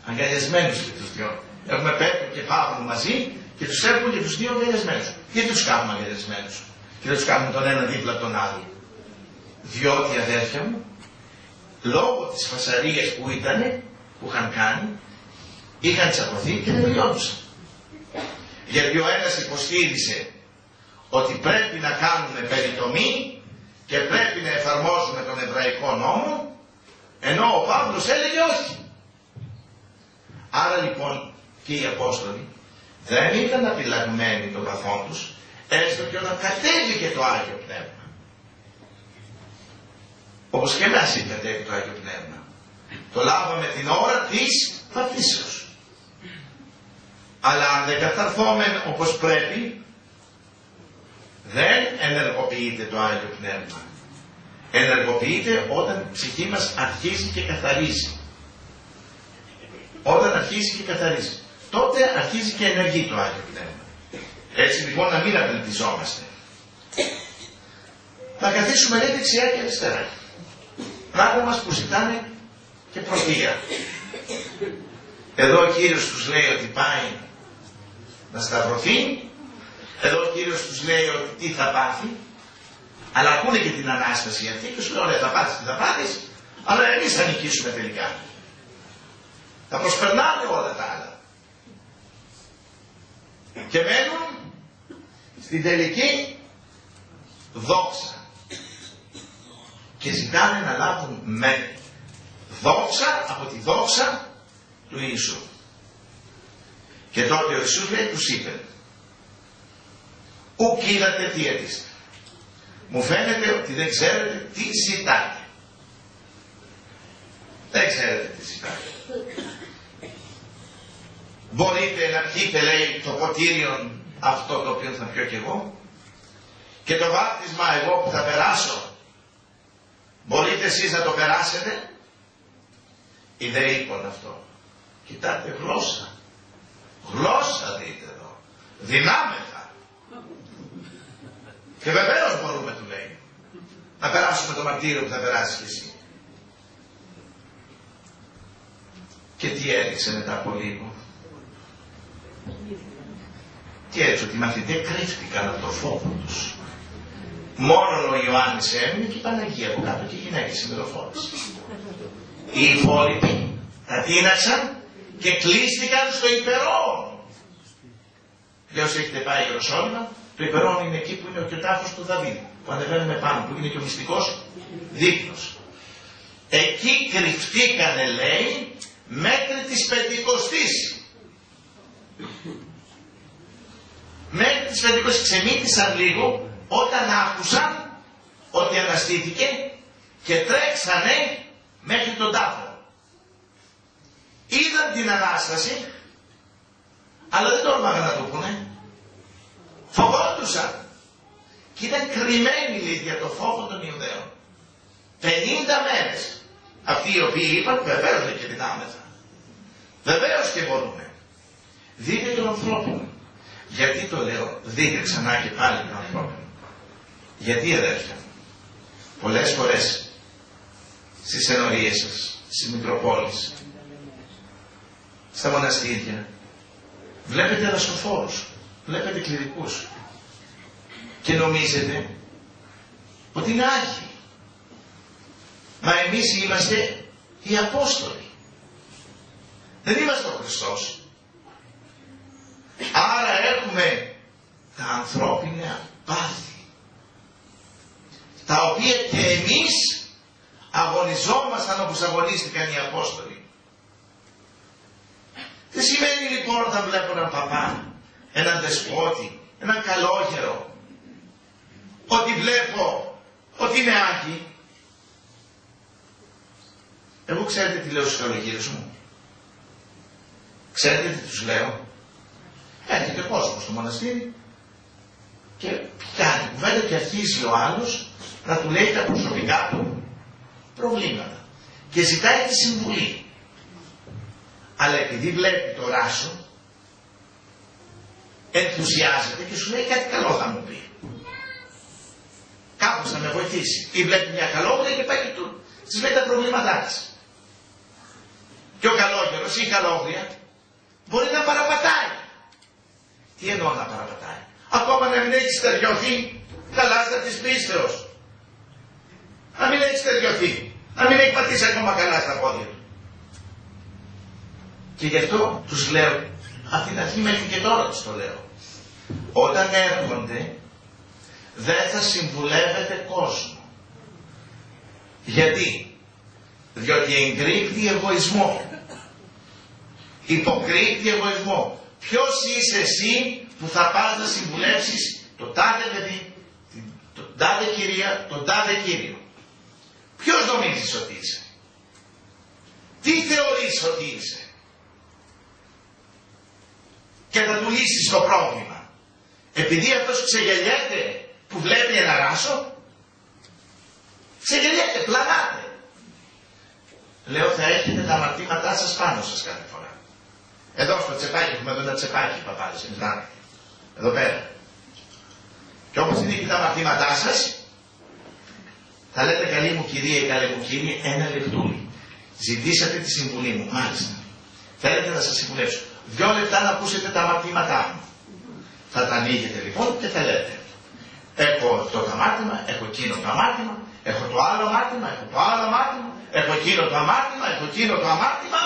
Αγκαλιασμένους και τους δυο. Έχουμε Πέτρο και Παύλο μαζί και τους έχουμε και τους δύο αγκαλιασμένους. Γιατί τους κάνουμε αγκαλιασμένους και δεν τους κάνουμε τον ένα δίπλα τον άλλο; Διότι αδέρφια μου, λόγω της φασαρίας που ήταν, που είχαν κάνει, είχαν τσακωθεί και δεν τελειώνουσαν. Γιατί ο ένας υποστήριζε ότι πρέπει να κάνουμε περιτομή και πρέπει να εφαρμόζουμε τον εβραϊκό νόμο, ενώ ο Παύλος έλεγε όχι. Άρα λοιπόν και οι Απόστολοι δεν ήταν απειλαγμένοι των παθών τους, έστω και όταν κατέβηκε το Άγιο Πνεύμα. Όπως και εμάς είχε κατέβει το Άγιο Πνεύμα. Το λάβαμε την ώρα της παθήσεως. Αλλά αν δεν καθαρθόμεν όπως πρέπει, δεν ενεργοποιείται το Άγιο Πνεύμα. Ενεργοποιείται όταν η ψυχή μας αρχίζει και καθαρίζει. Όταν αρχίζει και καθαρίζει. Τότε αρχίζει και ενεργεί το Άγιο Πνεύμα. Έτσι λοιπόν να μην απελπιζόμαστε. Να καθίσουμε λέει δεξιά και αριστερά. Πράγμα μας που ζητάνε και προτεία. Εδώ ο Κύριος τους λέει ότι πάει να σταυρωθεί. Εδώ ο Κύριος τους λέει ότι τι θα πάθει. Αλλά ακούνε και την Ανάσταση αυτή και σου λέει θα πάθεις τι θα πάθεις. Αλλά εμείς θα νικήσουμε τελικά. Θα προσπερνάμε όλα τα άλλα. Και μένουν στην τελική δόξα. Και ζητάνε να λάβουν με δόξα από τη δόξα του Ιησού. Και τότε ο Ιησούς λέει τους είπε Ουκ είδατε τι έτησε. Μου φαίνεται ότι δεν ξέρετε τι ζητάτε. Δεν ξέρετε τι ζητάτε. Μπορείτε να πιείτε λέει το ποτήριο αυτό το οποίο θα πιω κι εγώ και το βάπτισμα εγώ που θα περάσω μπορείτε εσείς να το περάσετε ή δεν είπαν αυτό κοιτάτε γλώσσα γλώσσα δείτε εδώ δυνάμετα και βεβαίως μπορούμε του λέει να περάσουμε το μαρτύριο που θα περάσει κι εσύ και τι έδειξε μετά από λίγο και έτσι ότι οι μαθητές κρύφτηκαν από το φόβο τους. Μόνο ο Ιωάννης έμεινε και η Παναγία από κάτω και οι γυναίκες συμμετοφόρες. Οι υπόλοιποι τα τίναξαν και κλείστηκαν στο υπερόν. Λέω όσοι έχετε πάει Ιεροσόλυμα, το υπερόν είναι εκεί που είναι ο κιοτάφος του Δαβίδ, που ανεβαίνουμε πάνω, που είναι και ο μυστικός δείπνος. Εκεί κρυφτήκανε λέει μέχρι της Πεντηκοστής μέχρι τις Πεντηκοστής ξεμύτησαν λίγο όταν άκουσαν ότι αναστήθηκε και τρέξανε μέχρι τον τάφο. Είδαν την Ανάσταση, αλλά δεν τόλμαγαν να το πούνε. Φοβόντουσαν. Και ήταν κρυμμένοι λέει για το φόβο των Ιουδαίων. 50 μέρες. Αυτοί οι οποίοι είπαν βεβαίως δεν και δυνάμεθα. Βεβαίως και μπορούμε. Δείτε τον ανθρώπινο. Γιατί το λέω, δείτε ξανά και πάλι το ανθρώπινο. Γιατί αδέρφια μου, πολλές φορές στις ενορίες σας, στις Μητροπόλεις, στα μοναστήρια, βλέπετε δασκοφόρους, βλέπετε κληρικούς και νομίζετε ότι είναι Άγιοι. Μα εμείς είμαστε οι Απόστολοι. Δεν είμαστε ο Χριστός. Άρα έχουμε τα ανθρώπινα πάθη, τα οποία και εμείς αγωνιζόμασταν όπως αγωνίστηκαν οι Απόστολοι. Τι σημαίνει λοιπόν όταν βλέπω έναν παπά, έναν δεσπότη, έναν καλόγερο, ότι βλέπω ότι είναι Άγιοι. Εγώ ξέρετε τι λέω στους καλογύρες μου. Ξέρετε τι τους λέω. Έρχεται κόσμος στο μοναστήρι και πιάνει κουβέντα και αρχίζει ο άλλος να του λέει τα προσωπικά του προβλήματα. Και ζητάει τη συμβουλή. Αλλά επειδή βλέπει το ράσο, ενθουσιάζεται και σου λέει κάτι καλό θα μου πει. Κάπως θα με βοηθήσει. Ή βλέπει μια καλόγρια και πάει και του. Της λέει τα προβλήματά της. Και ο καλόγερος ή η καλόγρια μπορεί να παραπατάει. Τι εννοώ να παραπατάει; Ακόμα να μην έχει στεριωθεί καλά στα της πίστεως. Να μην έχει στεριωθεί. Να μην έχει πατήσει ακόμα καλά στα πόδια του. Και γι' αυτό τους λέω, από την αρχή μέχρι και τώρα τους το λέω. Όταν έρχονται, δεν θα συμβουλεύετε κόσμο. Γιατί, διότι εγκρύπτει εγωισμό υποκρύπτει εγωισμό. Ποιος είσαι εσύ που θα πας να συμβουλεύσεις το τάδε παιδί, τον τάδε κυρία, τον τάδε κύριο; Ποιος νομίζεις ότι είσαι; Τι θεωρείς ότι είσαι; Και θα του λύσεις το πρόβλημα. Επειδή αυτός ξεγελιέται που βλέπει ένα ράσο, ξεγελιέται, πλανάται. Λέω θα έχετε τα αμαρτήματά σας πάνω σας κάθε φορά. Εδώ στο τσεπάκι, έχουμε εδώ ένα τσεπάκι παπάδες, εμείς Εδώ πέρα. Και όπως είναι και τα μαθήματά σας, θα λέτε καλή μου κυρία ή καλή μου κύριε, ένα λεπτούλι. Ζητήσατε τη συμβουλή μου, μάλιστα. Θέλετε να σας συμβουλεύσω. Δυο λεπτά να ακούσετε τα μαθήματά μου. Θα τα ανοίγετε λοιπόν και θα λέτε. Έχω αυτό το μάθημα, έχω εκείνο το αμάρτημα, έχω το άλλο αμάρτημα, έχω το άλλο αμάρτημα, έχω εκείνο το αμάρτημα, έχω εκείνο το αμάρτημα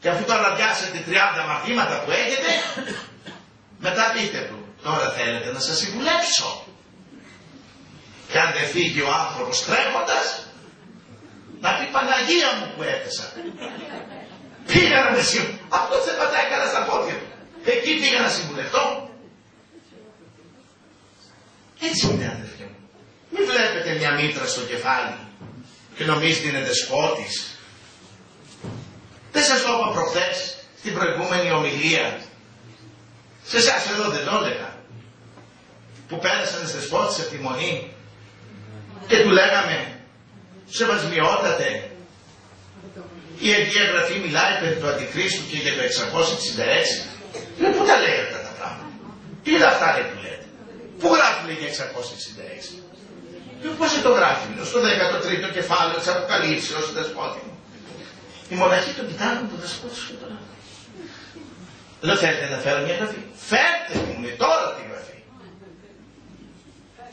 και αφού τώρα πιάσετε 30 μαθήματα που έχετε, μετά πείτε του, τώρα θέλετε να σας συμβουλέψω. Και αν δεν φύγει ο άνθρωπος τρέχοντας, να πει Παναγία μου που έπεσα. Πήγα να με συμβουλευτώ. Αυτό δεν πατάει καλά στα πόδια του. Εκεί πήγα να συμβουλευτώ. Έτσι είναι αδερφέ μου. Μην βλέπετε μια μήτρα στο κεφάλι και νομίζετε είναι δεσπότης δεν σας το είπα προχθές στην προηγούμενη ομιλία. Σε εσάς εδώ δεν το έλεγα. Που πέρασαν στις πόρτες επιμονή και του λέγαμε σεβασμιότατε η Αγία Γραφή μιλάει περί του Αντιχρίστου και για το 666. Λέει πού τα λέει αυτά τα πράγματα; Τι είναι αυτά λέει που λέτε; Πού γράφει λέει για 666. Και πώς το γράφει, στο 13ο κεφάλαιο της Αποκαλύψεως, δεσπότη μου. Οι μοναχοί τον κοιτάγουν τον δεσπότη και τον Λέω θέλετε να φέρω μια γραφή; Φέρτε μου με τώρα τη γραφή.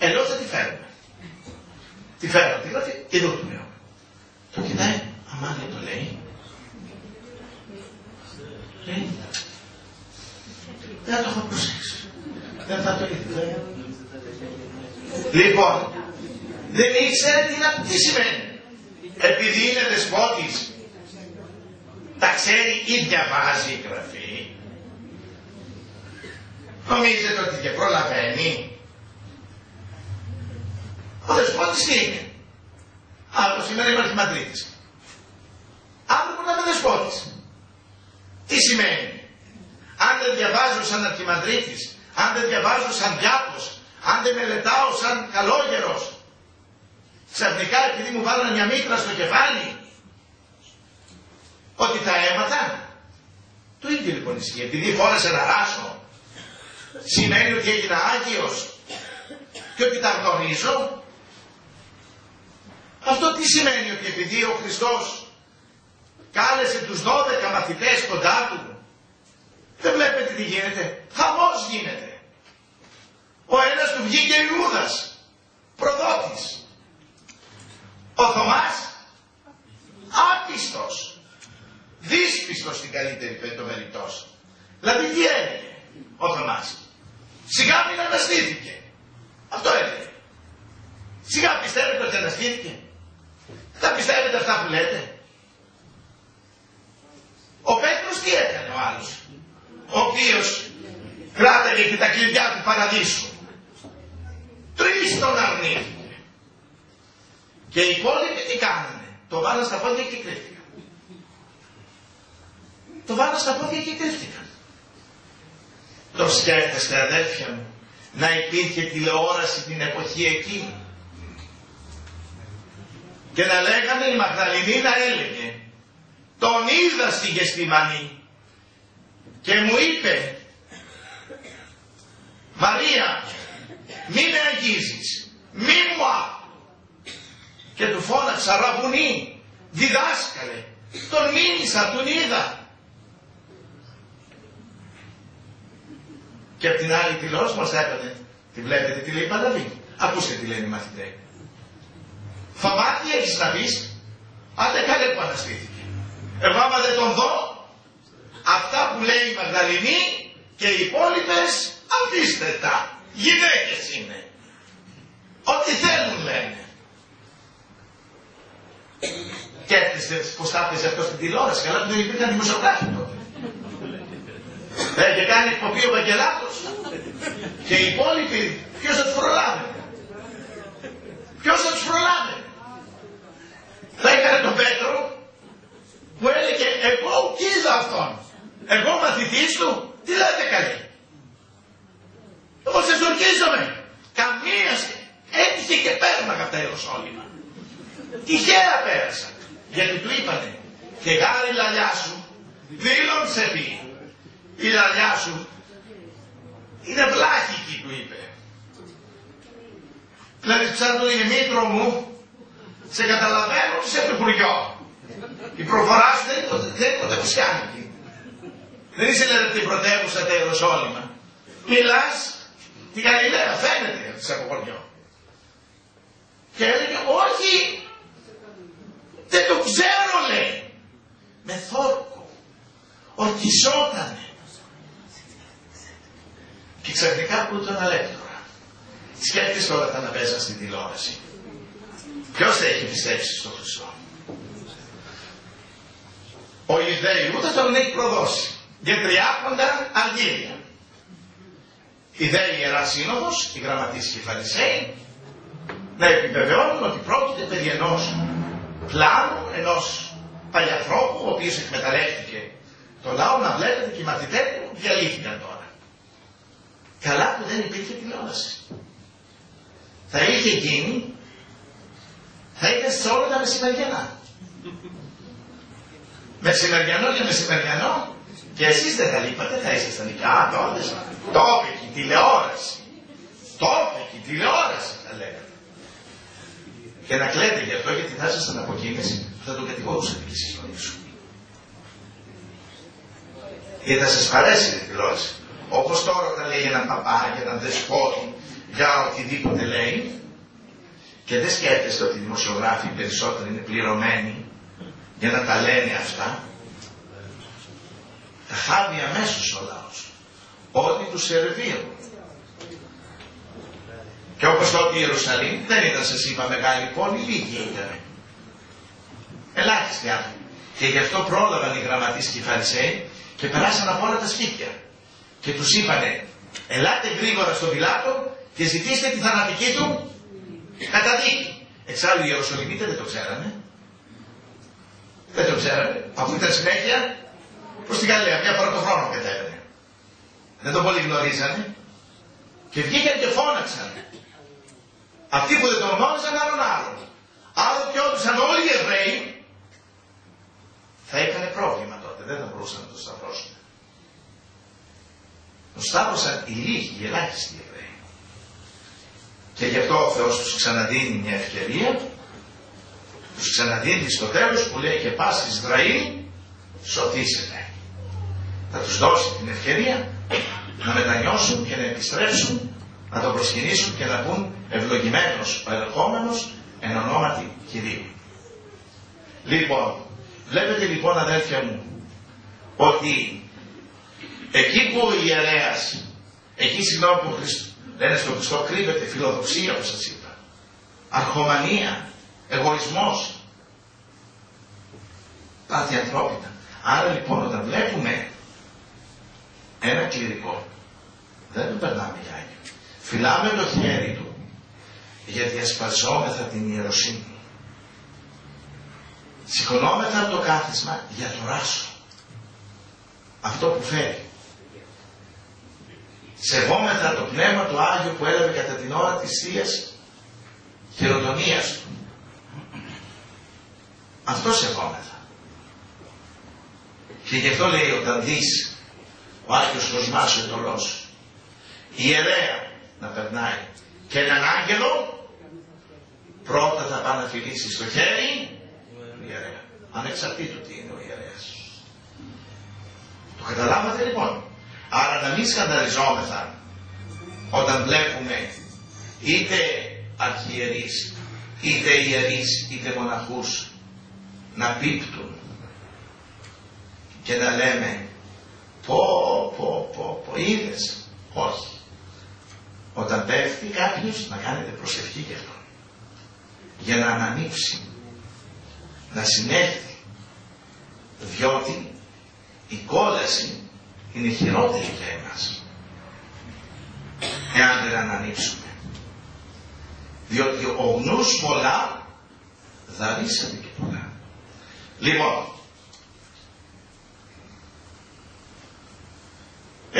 Ενώ θα τη φέρουμε. Τη φέρω τη γραφή και εδώ του λέω. Το κοιτάει, αμάν δεν το λέει. Λέει, δεν το έχω προσέξει. Δεν θα το είδε. Λοιπόν, δεν ήξερε τι, τι σημαίνει. Επειδή είναι δεσπότης τα ξέρει ή διαβάζει η γραφή. Νομίζετε ότι και προλαβαίνει. Ο δεσπότης τι είναι; Άλλο σήμερα είμαι αρχιμαντρίτης. Αύριο μπορεί να είμαι δεσπότης. Τι σημαίνει. Αν δεν διαβάζω σαν αρχιμαντρίτης, αν δεν διαβάζω σαν διάπος, αν δεν μελετάω σαν καλόγερος, ξαφνικά επειδή μου βάλουν μια μήτρα στο κεφάλι, ότι θα έμαθα. Το ίδιο λοιπόν ισχύει. Επειδή φόρεσε ένα ράσο, σημαίνει ότι έγινα Άγιος και ότι τα γνωρίζω. Αυτό τι σημαίνει ότι επειδή ο Χριστός κάλεσε τους 12 μαθητές κοντά του, δεν βλέπετε τι γίνεται. Χαμός γίνεται. Ο ένας του βγήκε Ιούδας, προδότης. Ο Θωμάς, άπιστος, δύσπιστος στην καλύτερη των περιπτώσεων. Δηλαδή τι έλεγε ο Θωμάς; Σιγά μην αναστήθηκε. Αυτό έλεγε. Σιγά πιστεύετε ότι αναστήθηκε. Θα πιστεύετε αυτά που λέτε. Ο Πέτρος τι έκανε ο άλλος; Ο οποίος κράταγε και τα κλειδιά του παραδείσου. Τρεις τον αρνήθηκε. Και οι υπόλοιποι τι κάνανε; Το βάλαν στα πόδια και κρύφτηκαν. Το βάλαν στα πόδια και κρύφτηκαν. Το σκέφτεστε αδέρφια μου να υπήρχε τηλεόραση την εποχή εκείνη; Και να λέγανε η Μαγδαληνή να έλεγε τον είδα στη Γεστημανή και μου είπε Μαρία μη με αγγίζεις μη μου και του φώναξα ραβουνί διδάσκαλε τον μίλησα τον είδα Και από την άλλη τηλεόραση μας έπαιρνε. Τη βλέπετε τι λέει Παναβή. Ακούστε τι λένε οι μαθητές. Θωμά τι έχεις να πεις. Άντε καλέ που αναστήθηκε. Εγώ άμα δεν τον δω, αυτά που λέει η Μαγδαληνή και οι υπόλοιπες αντίστατα. Γυναίκες είναι. Ό,τι θέλουν λένε. Και έπαιζε πως θα έπαιζε αυτός στην τηλεόραση. Καλά που δεν υπήρχαν δημοσιογράφοι τότε. Έχει κάνει εκπομπή ο Βαγγελάτος. Και οι υπόλοιποι, ποιος θα τους και εσείς δεν τα λείπατε, θα ήσασταν οι κάτω, τόπικη τηλεόραση. Τόπικη τηλεόραση θα λέγατε. Και να κλαίτε γι' αυτό γιατί θα ήσασταν από εκείνες που θα τον κατηγορούσατε και εσείς σου. Γιατί θα σας παρέσει η τηλεόραση. Όπως τώρα όταν λέει έναν παπά, για έναν δεσπότη, για οτιδήποτε λέει, και δεν σκέφτεστε ότι οι δημοσιογράφοι περισσότεροι είναι πληρωμένοι για να τα λένε αυτά, τα χάβει αμέσως ο λαός. Ό,τι τους σερβίρουν. Και όπως τότε η Ιερουσαλήμ δεν ήταν σας είπα μεγάλη πόλη, λίγοι ήταν. Ελάχιστοι άνθρωποι. Και γι' αυτό πρόλαβαν οι γραμματείς και οι φαρισαίοι και περάσαν από όλα τα σπίτια και τους είπανε ελάτε γρήγορα στον Πιλάτο και ζητήστε τη θανατική του καταδίκη. Εξάλλου οι Ιεροσολυμίτες δεν το ξέρανε. Δεν το ξέρανε. Αφού ήταν συνέχεια προς την Γαλλία, μια φορά το χρόνο κατέβαινε. Δεν το πολύ γνωρίζανε. Και βγήκαν και φώναξαν. Αυτοί που δεν τον γνώριζαν άλλον άλλον. Άλλο και όντουσαν όλοι οι Εβραίοι θα έκανε πρόβλημα τότε. Δεν θα μπορούσαν να το σταυρώσουν. οι λίγοι, οι ελάχιστοι Εβραίοι. Και γι' αυτό ο Θεός τους ξαναδίνει μια ευκαιρία, τους ξαναδίνει στο τέλος που λέει και πας Ισραήλ σωτήσετε. Θα τους δώσει την ευκαιρία να μετανιώσουν και να επιστρέψουν, να τον προσκυνήσουν και να πούν ευλογημένος ο ερχόμενος εν ονόματι Κυρίου. Λοιπόν, βλέπετε λοιπόν αδέλφια μου ότι εκεί που ο ιερέας, εκεί συγγνώμη που Χριστό, λένε στον Χριστό κρύβεται φιλοδοξία όπως σας είπα, αρχομανία, εγωισμός, πάθη ανθρώπινα. Άρα λοιπόν όταν βλέπουμε ένα κληρικό, δεν το περνάμε για Άγιο. Φυλάμε το χέρι του, γιατί ασπαζόμεθα την ιεροσύνη. Σηκωνόμεθα από το κάθισμα για το ράσο. Αυτό που φέρει. Σεβόμεθα το πνεύμα του Άγιου που έλαβε κατά την ώρα της Θείας χειροτονίας του. Αυτό σεβόμεθα. Και γι' αυτό λέει όταν δεις ο Άγιος Κοσμάς ο Ετωλός ιερέα να περνάει και έναν άγγελο πρώτα θα πάει να φιλήσει στο χέρι του ιερέα. Ανεξαρτήτου τι είναι ο ιερέας. Το καταλάβατε λοιπόν. Άρα να μην σκανδαλιζόμεθα όταν βλέπουμε είτε αρχιερείς, είτε ιερείς, είτε μοναχούς να πίπτουν και να λέμε πω πω πω πω είδες. Όχι. Όταν πέφτει κάποιος να κάνετε προσευχή για αυτό. Για να ανανύψει να συνέλθει. Διότι η κόλαση είναι χειρότερη για εμάς. Εάν δεν ανανύψουμε. Διότι ο γνούς πολλά δαρίσατε και πολλά. Λοιπόν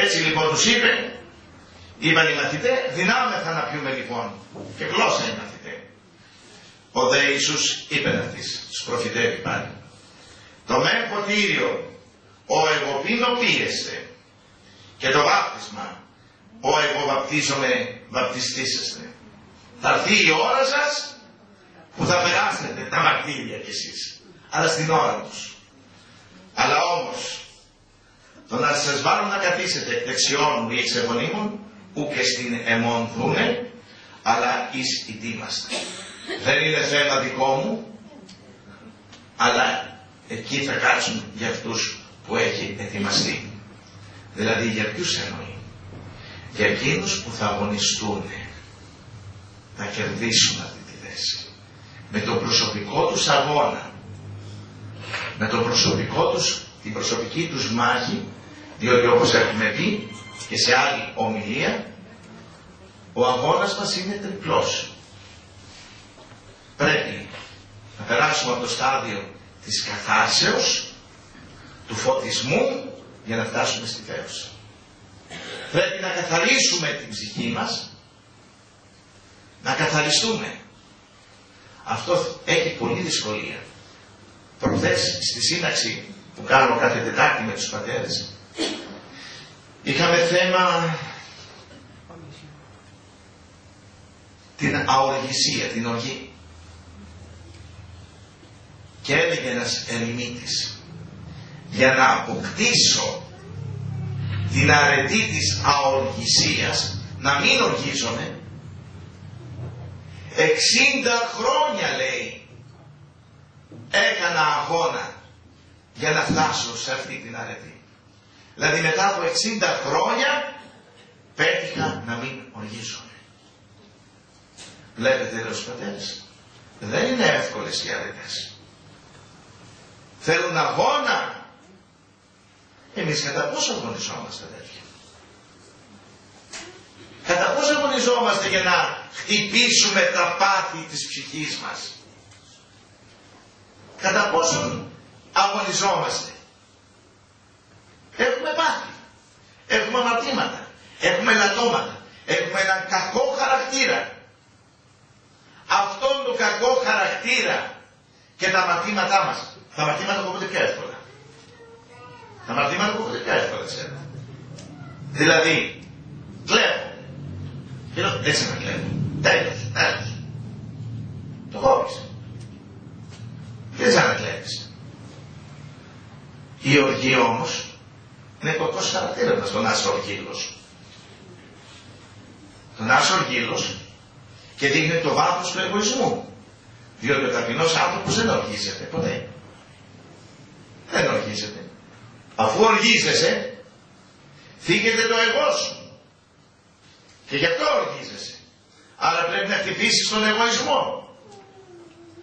έτσι λοιπόν τους είπε είπαν οι μαθητές δυνάμεθα να πιούμε λοιπόν και γλώσσα οι μαθητές. Ο δε Ιησούς είπε να της τους προφητεύει πάλι. Το μεν ποτήριο ο εγώ πίνω πίεστε και το βάπτισμα ο εγώ βαπτίζομαι βαπτιστήσεστε. Θα έρθει η ώρα σας που θα περάσετε τα μαρτύρια κι εσείς αλλά στην ώρα τους. Αλλά όμως το να σας βάλουν να καθίσετε δεξιών μου ή εξεβονίμων και στην εμών δούνε αλλά εις ετοίμαστε δεν είναι θέμα δικό μου αλλά εκεί θα κάτσουν για αυτούς που έχει ετοιμαστεί. Δηλαδή για ποιους εννοεί; Για εκείνους που θα αγωνιστούν να κερδίσουν αυτή τη θέση. Με το προσωπικό τους αγώνα. Με το προσωπικό τους, την προσωπική τους μάχη, διότι όπως έχουμε πει και σε άλλη ομιλία, ο αγώνας μας είναι τριπλός. Πρέπει να περάσουμε από το στάδιο της καθάσεως, του φωτισμού για να φτάσουμε στη θέωση. Πρέπει να καθαρίσουμε την ψυχή μας, να καθαριστούμε. Αυτό έχει πολύ δυσκολία. Προχθές στη σύνταξη που κάνω κάθε Τετάρτη με τους πατέρες, είχαμε θέμα την αοργησία, την οργή. Και έλεγε ένας ερημίτης, για να αποκτήσω την αρετή της αοργησίας, να μην οργίζομαι, 60 χρόνια λέει, έκανα αγώνα για να φτάσω σε αυτή την αρετή. Δηλαδή μετά από 60 χρόνια πέτυχα να μην οργίζομαι. Βλέπετε λέω πατέρες, δεν είναι εύκολες οι αρετές. Θέλουν αγώνα εμείς κατά πόσο αγωνιζόμαστε αδέρφια; Κατά πόσο αγωνιζόμαστε για να χτυπήσουμε τα πάθη της ψυχής μας; Κατά πόσο αγωνιζόμαστε. Έχουμε πάθη. Έχουμε αμαρτήματα. Έχουμε λατώματα. Έχουμε έναν κακό χαρακτήρα. Αυτόν τον κακό χαρακτήρα και τα αμαρτήματά μας. Τα αμαρτήματα κόβονται πιο εύκολα. Τα μαρτήματα που δεν εύκολα ξέρετε. Δηλαδή, Κλέβω. Και λέω, δεν ξανακλέβω. Τέλος, τέλος. Το κόβεις. Δεν ξανακλέβεις. Η οργή όμως είναι κοκός χαρακτήρας στον άσο οργύλος. Τον άσο οργύλος και δείχνει το βάθος του εγωισμού. Διότι ο ταπεινός άνθρωπος δεν οργίζεται ποτέ. Δεν οργίζεται. Αφού οργίζεσαι, θίγεται το εγώ σου. Και γι' αυτό οργίζεσαι. Άρα πρέπει να χτυπήσεις τον εγωισμό.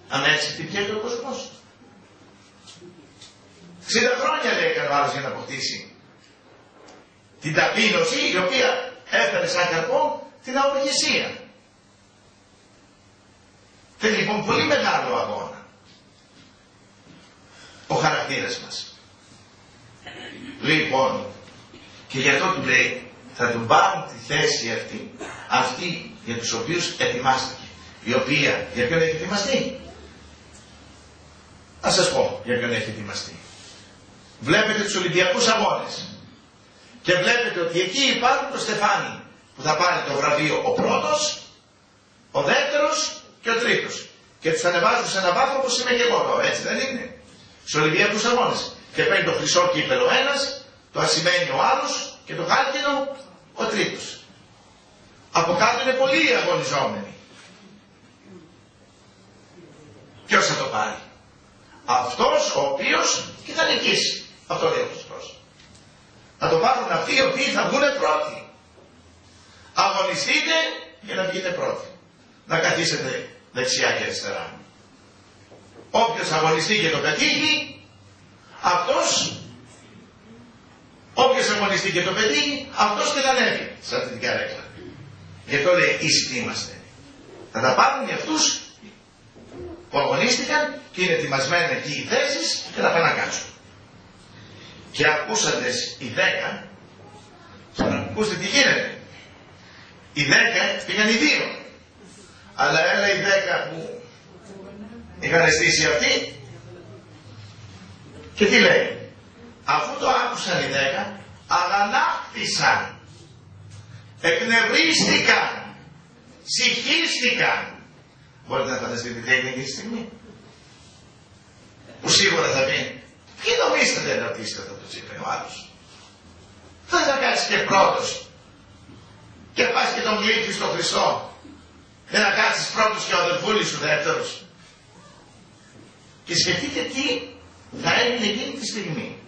Αν έτσι χτυπιέται ο κόσμος. 60 χρόνια λέει έκανε ο άλλος για να αποκτήσει την ταπείνωση η οποία έφερε σαν καρπό την αοργησία. Θέλει λοιπόν πολύ μεγάλο αγώνα ο χαρακτήρας μας. Λοιπόν, και γι' αυτό του λέει, θα του πάρουν τη θέση αυτή, αυτή για τους οποίους ετοιμάστηκε. Η οποία, για ποιον έχει ετοιμαστεί; Α σας πω για ποιον έχει ετοιμαστεί. Βλέπετε τους Ολυμπιακούς Αγώνες. Και βλέπετε ότι εκεί υπάρχουν το Στεφάνι που θα πάρει το βραβείο ο πρώτος, ο δεύτερος και ο τρίτος. Και τους ανεβάζουν σε ένα βάθρο όπως είμαι και εγώ εδώ, έτσι δεν είναι; Στους Ολυμπιακούς Αγώνες. Και παίρνει το χρυσό κύπελο ένας, το ασημένιο ο άλλος και το χάλκινο ο τρίτος. Από κάτω είναι πολλοί αγωνιζόμενοι. Ποιος θα το πάρει; Αυτός ο οποίος και θα νικήσει. Αυτό λέει ο Χριστός. Θα το πάρουν αυτοί οι οποίοι θα βγουν πρώτοι. Αγωνιστείτε για να βγείτε πρώτοι. Να καθίσετε δεξιά και αριστερά. Όποιος αγωνιστεί και το πετύχει, αυτός, όποιος αγωνιστεί και το πετύχει, αυτός την ανέβει σε αυτή την καρέκλα. Γι' αυτό λέει ίσοι είμαστε. Θα τα πάρουν για αυτούς που αγωνίστηκαν και είναι ετοιμασμένοι εκεί οι θέσεις και θα πάνε να κάτσουν. Και ακούσατε οι δέκα, και να ακούσετε τι γίνεται. Οι δέκα πήγαν οι δύο. Αλλά έλα οι δέκα που είχαν αισθήσει αυτοί. Και τι λέει. Αφού το άκουσαν οι δέκα, αγανάκτησαν, εκνευρίστηκαν, ψυχίστηκαν. Μπορείτε να φανταστείτε τι έγινε εκείνη τη στιγμή. Που σίγουρα θα πει, τι νομίζετε να ρωτήσετε θα το είπε ο άλλος. Θα θα κάτσεις και πρώτος και πας και τον γλύφεις στο Χριστό για να κάτσεις πρώτος και ο αδελφούλης σου δεύτερος. Και σκεφτείτε τι θα έγινε εκείνη τη στιγμή.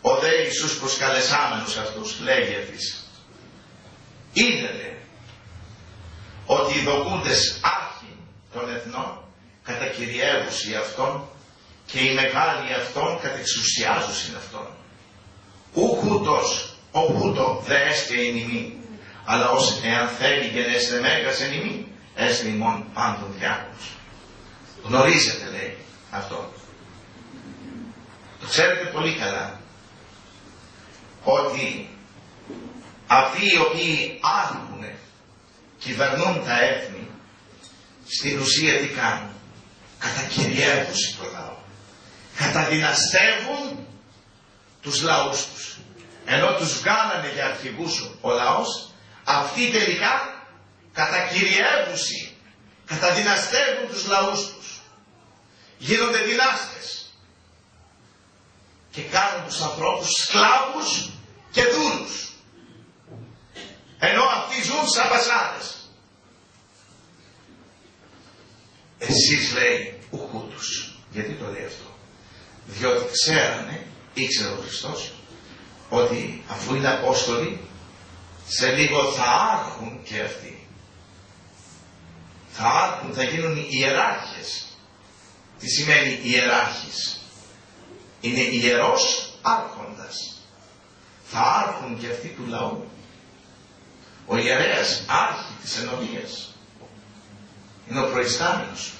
Ο δε Ιησούς προσκαλεσάμενος αυτούς λέγει αυτής. Είδατε ότι οι δοκούντες άρχη των εθνών κατακυριεύουσι αυτών και οι μεγάλοι αυτών κατεξουσιάζουσιν αυτών. Ούχουτος, ούχουτο δε έστε ημί, αλλά ως εάν θέλει και να έστε μέγας εν ημί, έστε ημών πάντων διάκους. Γνωρίζετε λέει αυτό. Το ξέρετε πολύ καλά ότι αυτοί οι οποίοι άρχουν, κυβερνούν τα έθνη, στην ουσία τι κάνουν; Κατακυριεύουν το λαό. Καταδυναστεύουν τους λαούς τους. Ενώ τους βγάλανε για αρχηγούς ο λαός, αυτοί τελικά κατακυριεύουσι, καταδυναστεύουν τους λαούς τους. Γίνονται δυνάστες. Και κάνουν τους ανθρώπους σκλάβους και δούλους. Ενώ αυτοί ζουν σαν πασάδες. Εσείς λέει ουκούτους. Γιατί το λέει αυτό; Διότι ξέρανε, ήξερε ο Χριστός, ότι αφού είναι Απόστολοι, σε λίγο θα άρχουν και αυτοί. Θα άρχουν, θα γίνουν ιεράρχες. Τι σημαίνει ιεράρχης; Είναι ιερός άρχοντας. Θα άρχουν και αυτοί του λαού. Ο ιερέας άρχη της ενωμίας. Είναι ο προϊστάμενος.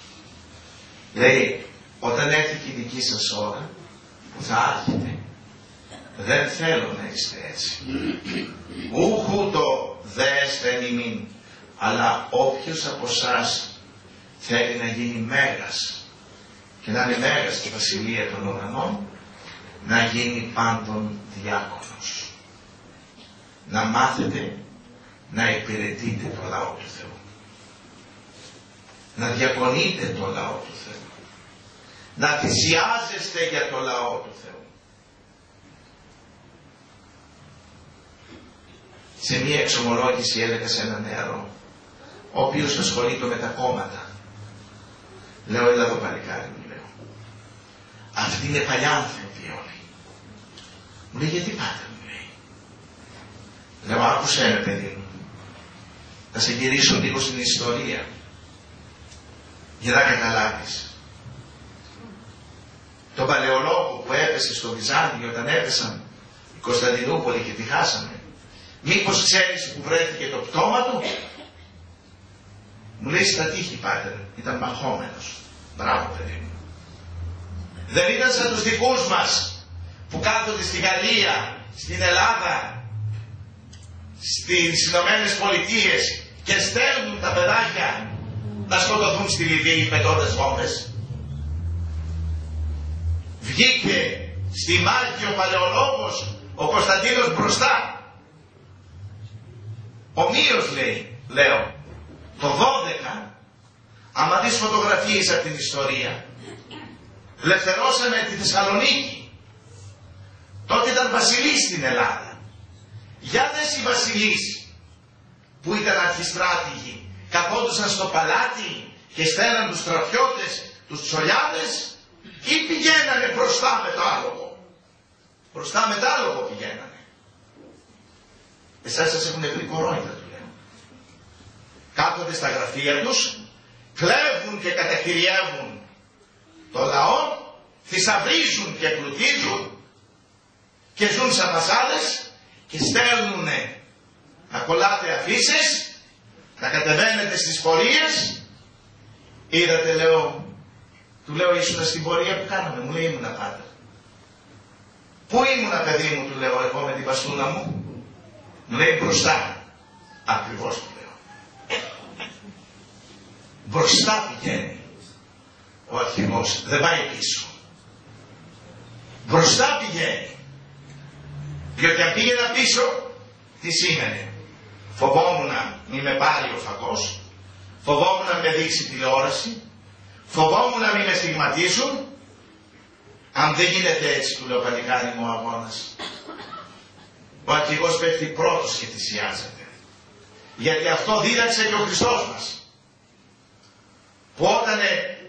Λέει, όταν έρθει και η δική σας ώρα που θα άρχεται, δεν θέλω να είστε έτσι. Ούχου το δέστε ημίν, αλλά όποιος από εσά θέλει να γίνει μέγας και να είναι μέγας στη βασιλεία των ουρανών, να γίνει πάντων διάκονος. Να μάθετε να υπηρετείτε το λαό του Θεού. Να διακονείτε το λαό του Θεού. Να θυσιάζεστε για το λαό του Θεού. Σε μία εξομολόγηση έλεγα σε έναν νεαρό, ο οποίος ασχολείται με τα κόμματα. Λέω, έλα εδώ παλικάρι μου, λέω. Αυτοί είναι παλιά άνθρωποι όλοι. Μου λέει, γιατί πάτε, μου λέει. Λέω, άκουσε με παιδί μου. Θα σε γυρίσω λίγο στην ιστορία. Για να καταλάβεις. Το παλαιολόγο που έπεσε στο Βυζάντιο όταν έπεσαν η Κωνσταντινούπολη και τη χάσαμε. Μήπως ξέρεις που βρέθηκε το πτώμα του; Μου λέει στα τύχη πάτερ, ήταν μαχόμενος. Μπράβο παιδί μου. Δεν ήταν σαν τους δικούς μας που κάθονται στη Γαλλία, στην Ελλάδα, στις Ηνωμένες Πολιτείες και στέλνουν τα παιδάκια να σκοτωθούν στη Λιβύη πετώντας βόμβες. Βγήκε στη μάχη ο παλαιολόγος ο Κωνσταντίνος μπροστά. Ομοίως λέει, λέω, το 12 άμα δεις φωτογραφίες από την ιστορία ελευθερώσαμε τη Θεσσαλονίκη τότε ήταν βασιλής στην Ελλάδα για δες οι βασιλείς που ήταν αρχιστράτηγοι καθόντουσαν στο παλάτι και στέλναν τους στρατιώτες τους τσολιάδες ή πηγαίνανε μπροστά με το άλογο. Μπροστά με το άλογο πηγαίνανε. Εσάς σας έχουν βρει κορόιδα του λέω. Κάθονται στα γραφεία τους κλέβουν και καταχειριεύουν το λαό, θησαυρίζουν και πλουτίζουν και ζουν σαν βασάδες και στέλνουν να κολλάτε αφήσεις, να κατεβαίνετε στις πορείες. Είδατε λέω, του λέω ήσουν στην πορεία που κάναμε, μου λέει ήμουνα πάντα. Πού ήμουνα παιδί μου, του λέω εγώ με την παστούνα μου; Μου λέει μπροστά. Ακριβώς του λέω. Μπροστά πηγαίνει ο αρχηγός, δεν πάει πίσω. Μπροστά πηγαίνει. Διότι αν πήγαινα πίσω, τι σήμαινε; Φοβόμουν να μην με πάρει ο φακός, φοβόμουν να με δείξει τηλεόραση, φοβόμουν να μην με στιγματίσουν. Αν δεν γίνεται έτσι, του λέω παλικάρι μου ο αγώνας. Ο αρχηγός πέφτει πρώτος και θυσιάζεται. Γιατί αυτό δίδαξε και ο Χριστός μας που όταν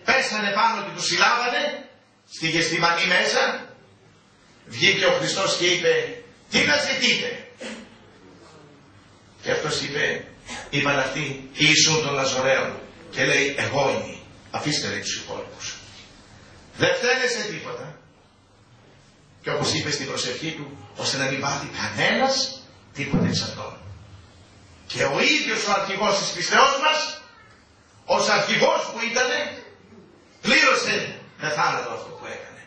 πέσανε πάνω και τους συλλάβανε στη Γεστημανή μέσα βγήκε ο Χριστός και είπε τι να ζητείτε και αυτός είπε είπαν αυτοί Ιησούν των Λαζωραίων και λέει εγώ είμαι αφήστε λέει τους υπόλοιπους δεν φταίνε σε τίποτα και όπως είπε στην προσευχή του ώστε να μην πάθει κανένας τίποτα εξ αυτών και ο ίδιος ο αρχηγός της πιστεώς μας ως αρχηγός που ήταν πλήρωσε με θάνατο αυτό που έκανε.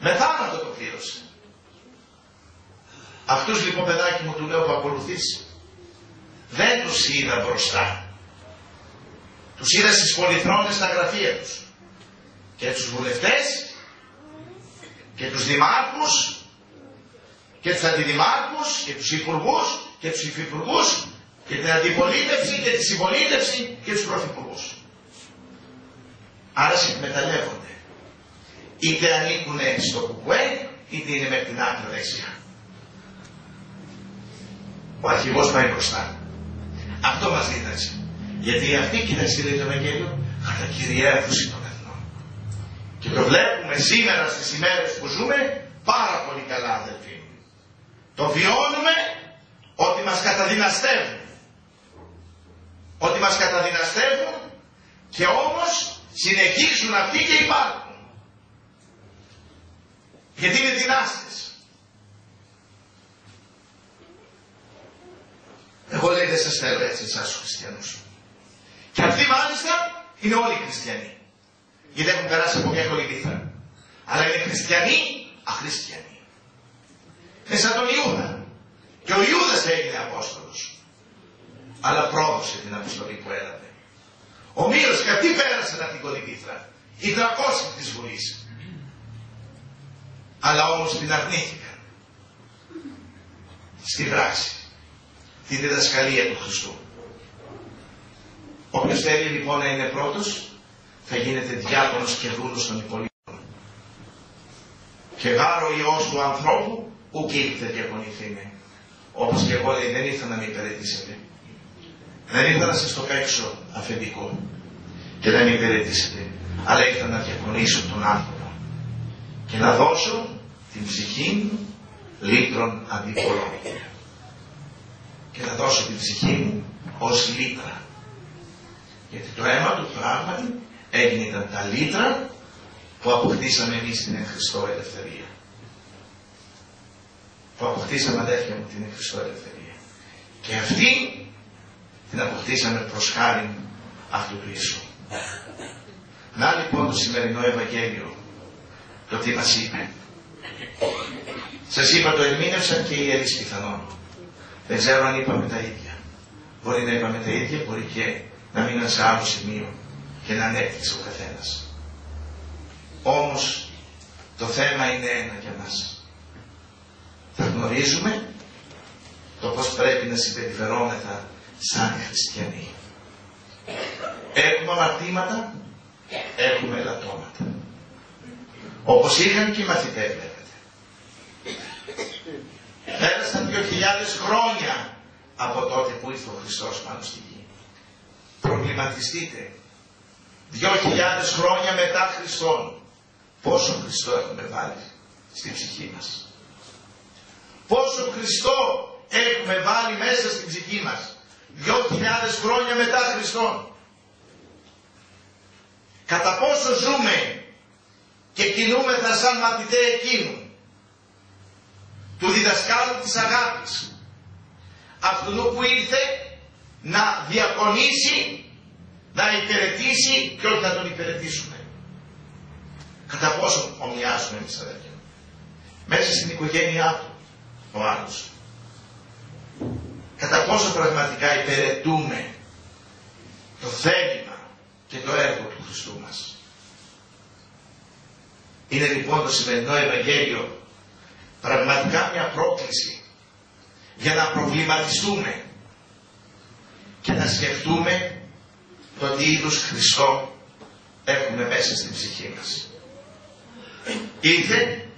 Με θάνατο το πλήρωσε. Αυτούς λοιπόν παιδάκι μου του λέω που ακολουθείς δεν τους είδα μπροστά. Τους είδα στις πολυθρόνες στα γραφεία τους. Και τους βουλευτές και τους δημάρχους και τους αντιδημάρχους και τους υπουργούς και τους υφυπουργούς και την αντιπολίτευση και τη συμπολίτευση και τους πρωθυπουργούς. Άρα εκμεταλλεύονται. Είτε ανήκουν στο κουκουέ, είτε είναι με την άκρη δεξιά. Ο αρχηγός πάει μπροστά. Αυτό μας δίδαξε. Γιατί αυτή, κοιτάξτε λέει το Ευαγγέλιο, κατακυριεύουση των εθνών. Και το βλέπουμε σήμερα στις ημέρες που ζούμε πάρα πολύ καλά αδελφοί. Το βιώνουμε ότι μας καταδυναστεύουν ότι μας καταδυναστεύουν και όμως συνεχίζουν αυτοί και υπάρχουν. Γιατί είναι δυνάστες. Εγώ λέει δεν σας θέλω έτσι εσάς τους χριστιανούς. Και αυτοί μάλιστα είναι όλοι χριστιανοί. Γιατί έχουν περάσει από μια κολυμπήθρα. Αλλά είναι χριστιανοί αχριστιανοί. Είναι σαν τον Ιούδα. Και ο Ιούδας έγινε Απόστολος αλλά πρόδωσε την αποστολή που έλαβε. Ο Μύρος και αυτοί πέρασαν από την κολυμπήθρα. Οι 300 της Βουλής. Αλλά όμως την αρνήθηκαν. Στη πράξη. τη διδασκαλία του Χριστού. Όποιος θέλει λοιπόν να είναι πρώτος, θα γίνεται διάκονος και δούλος των υπολείπων. Και γάρο Υιός του ανθρώπου, ουκ ήλθε διακονηθήνε. Όπως και εγώ λέει, δεν ήρθα να με υπηρετήσετε. Δεν ήρθα να σας το παίξω αφεντικό και να με υπηρετήσετε. Αλλά ήρθα να διακονήσω τον άνθρωπο και να δώσω την ψυχή μου λίτρων αντίπολων. Και να δώσω την ψυχή μου ως λίτρα. Γιατί το αίμα του πράγματι έγινε ήταν τα λίτρα που αποκτήσαμε εμείς την Χριστό ελευθερία. Που αποκτήσαμε αδέρφια μου την Χριστό ελευθερία. Και αυτή την αποκτήσαμε προς χάρη αυτού του Ιησού. Να λοιπόν το σημερινό Ευαγγέλιο το τι μας είπε. Σας είπα το ερμήνευσαν και οι Έλληνες πιθανόν. Δεν ξέρω αν είπαμε τα ίδια. Μπορεί να είπαμε τα ίδια, μπορεί και να μείναν σε άλλο σημείο και να ανέπτυξε ο καθένας. Όμως το θέμα είναι ένα για μας. Θα γνωρίζουμε το πώς πρέπει να συμπεριφερόμεθα σαν χριστιανοί. Έχουμε αμαρτήματα, έχουμε ελαττώματα. Όπως είχαν και οι μαθητές βλέπετε. Πέρασαν δύο χιλιάδες χρόνια από τότε που ήρθε ο Χριστός πάνω στη γη. Προβληματιστείτε. Δυο χιλιάδες χρόνια μετά Χριστόν Πόσο Χριστό έχουμε βάλει στην ψυχή μας; Πόσο Χριστό έχουμε βάλει μέσα στην ψυχή μας; Δυο χιλιάδες χρόνια μετά Χριστόν. Κατά πόσο ζούμε και κινούμεθα σαν μαθητέ εκείνου; Του διδασκάλου της αγάπης αυτού που ήρθε να διακονήσει να υπηρετήσει και όχι να τον υπηρετήσουμε κατά πόσο ομοιάζουμε εμείς αδέρφια. Μέσα στην οικογένειά του ο άλλος. Κατά πόσο πραγματικά υπηρετούμε το θέλημα και το έργο του Χριστού μας. Είναι λοιπόν το σημερινό Ευαγγέλιο πραγματικά μια πρόκληση για να προβληματιστούμε και να σκεφτούμε το τι είδους Χριστό έχουμε μέσα στην ψυχή μας. Ήρθε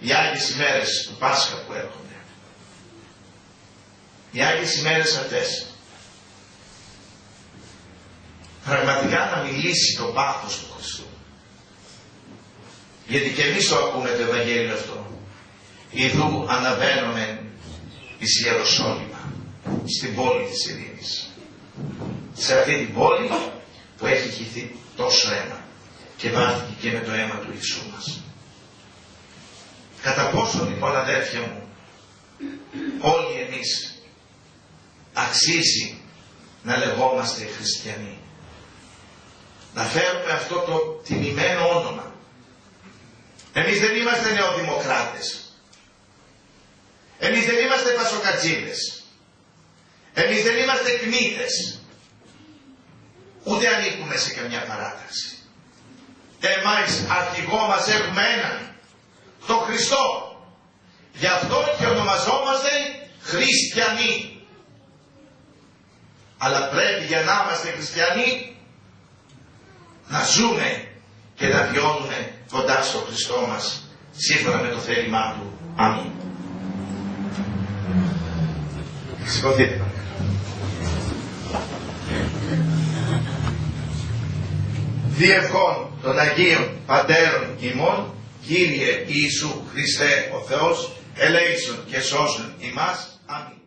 οι Άγιες ημέρες του Πάσχα που έρχονται. Οι Άγιες ημέρες αυτές πραγματικά να μιλήσει το πάθος του Χριστού. Γιατί και εμείς το ακούμε το Ευαγγέλιο αυτό. Ιδού αναβαίνουμε εις Ιεροσόλυμα, στην πόλη της Ειρήνης. Σε αυτή την πόλη που έχει χυθεί τόσο αίμα και βάθηκε και με το αίμα του Ιησού μας. Κατά πόσο λοιπόν αδέρφια μου όλοι εμείς αξίζει να λεγόμαστε χριστιανοί. Να φέρουμε αυτό το τιμημένο όνομα. Εμείς δεν είμαστε νεοδημοκράτες. Εμείς δεν είμαστε πασοκατζίδες. Εμείς δεν είμαστε κνήτες. Ούτε ανήκουμε σε καμιά παράταξη. Εμάς αρχηγό μας έχουμε έναν, τον Χριστό. Γι' αυτό και ονομαζόμαστε χριστιανοί. Αλλά πρέπει για να είμαστε χριστιανοί να ζούμε και να βιώνουμε κοντά στο Χριστό μας σύμφωνα με το θέλημά Του. Αμήν. Σηκωθείτε. Διευχών των Αγίων Πατέρων ημών, Κύριε Ιησού Χριστέ ο Θεός, ελέησον και σώσον ημάς. Αμήν.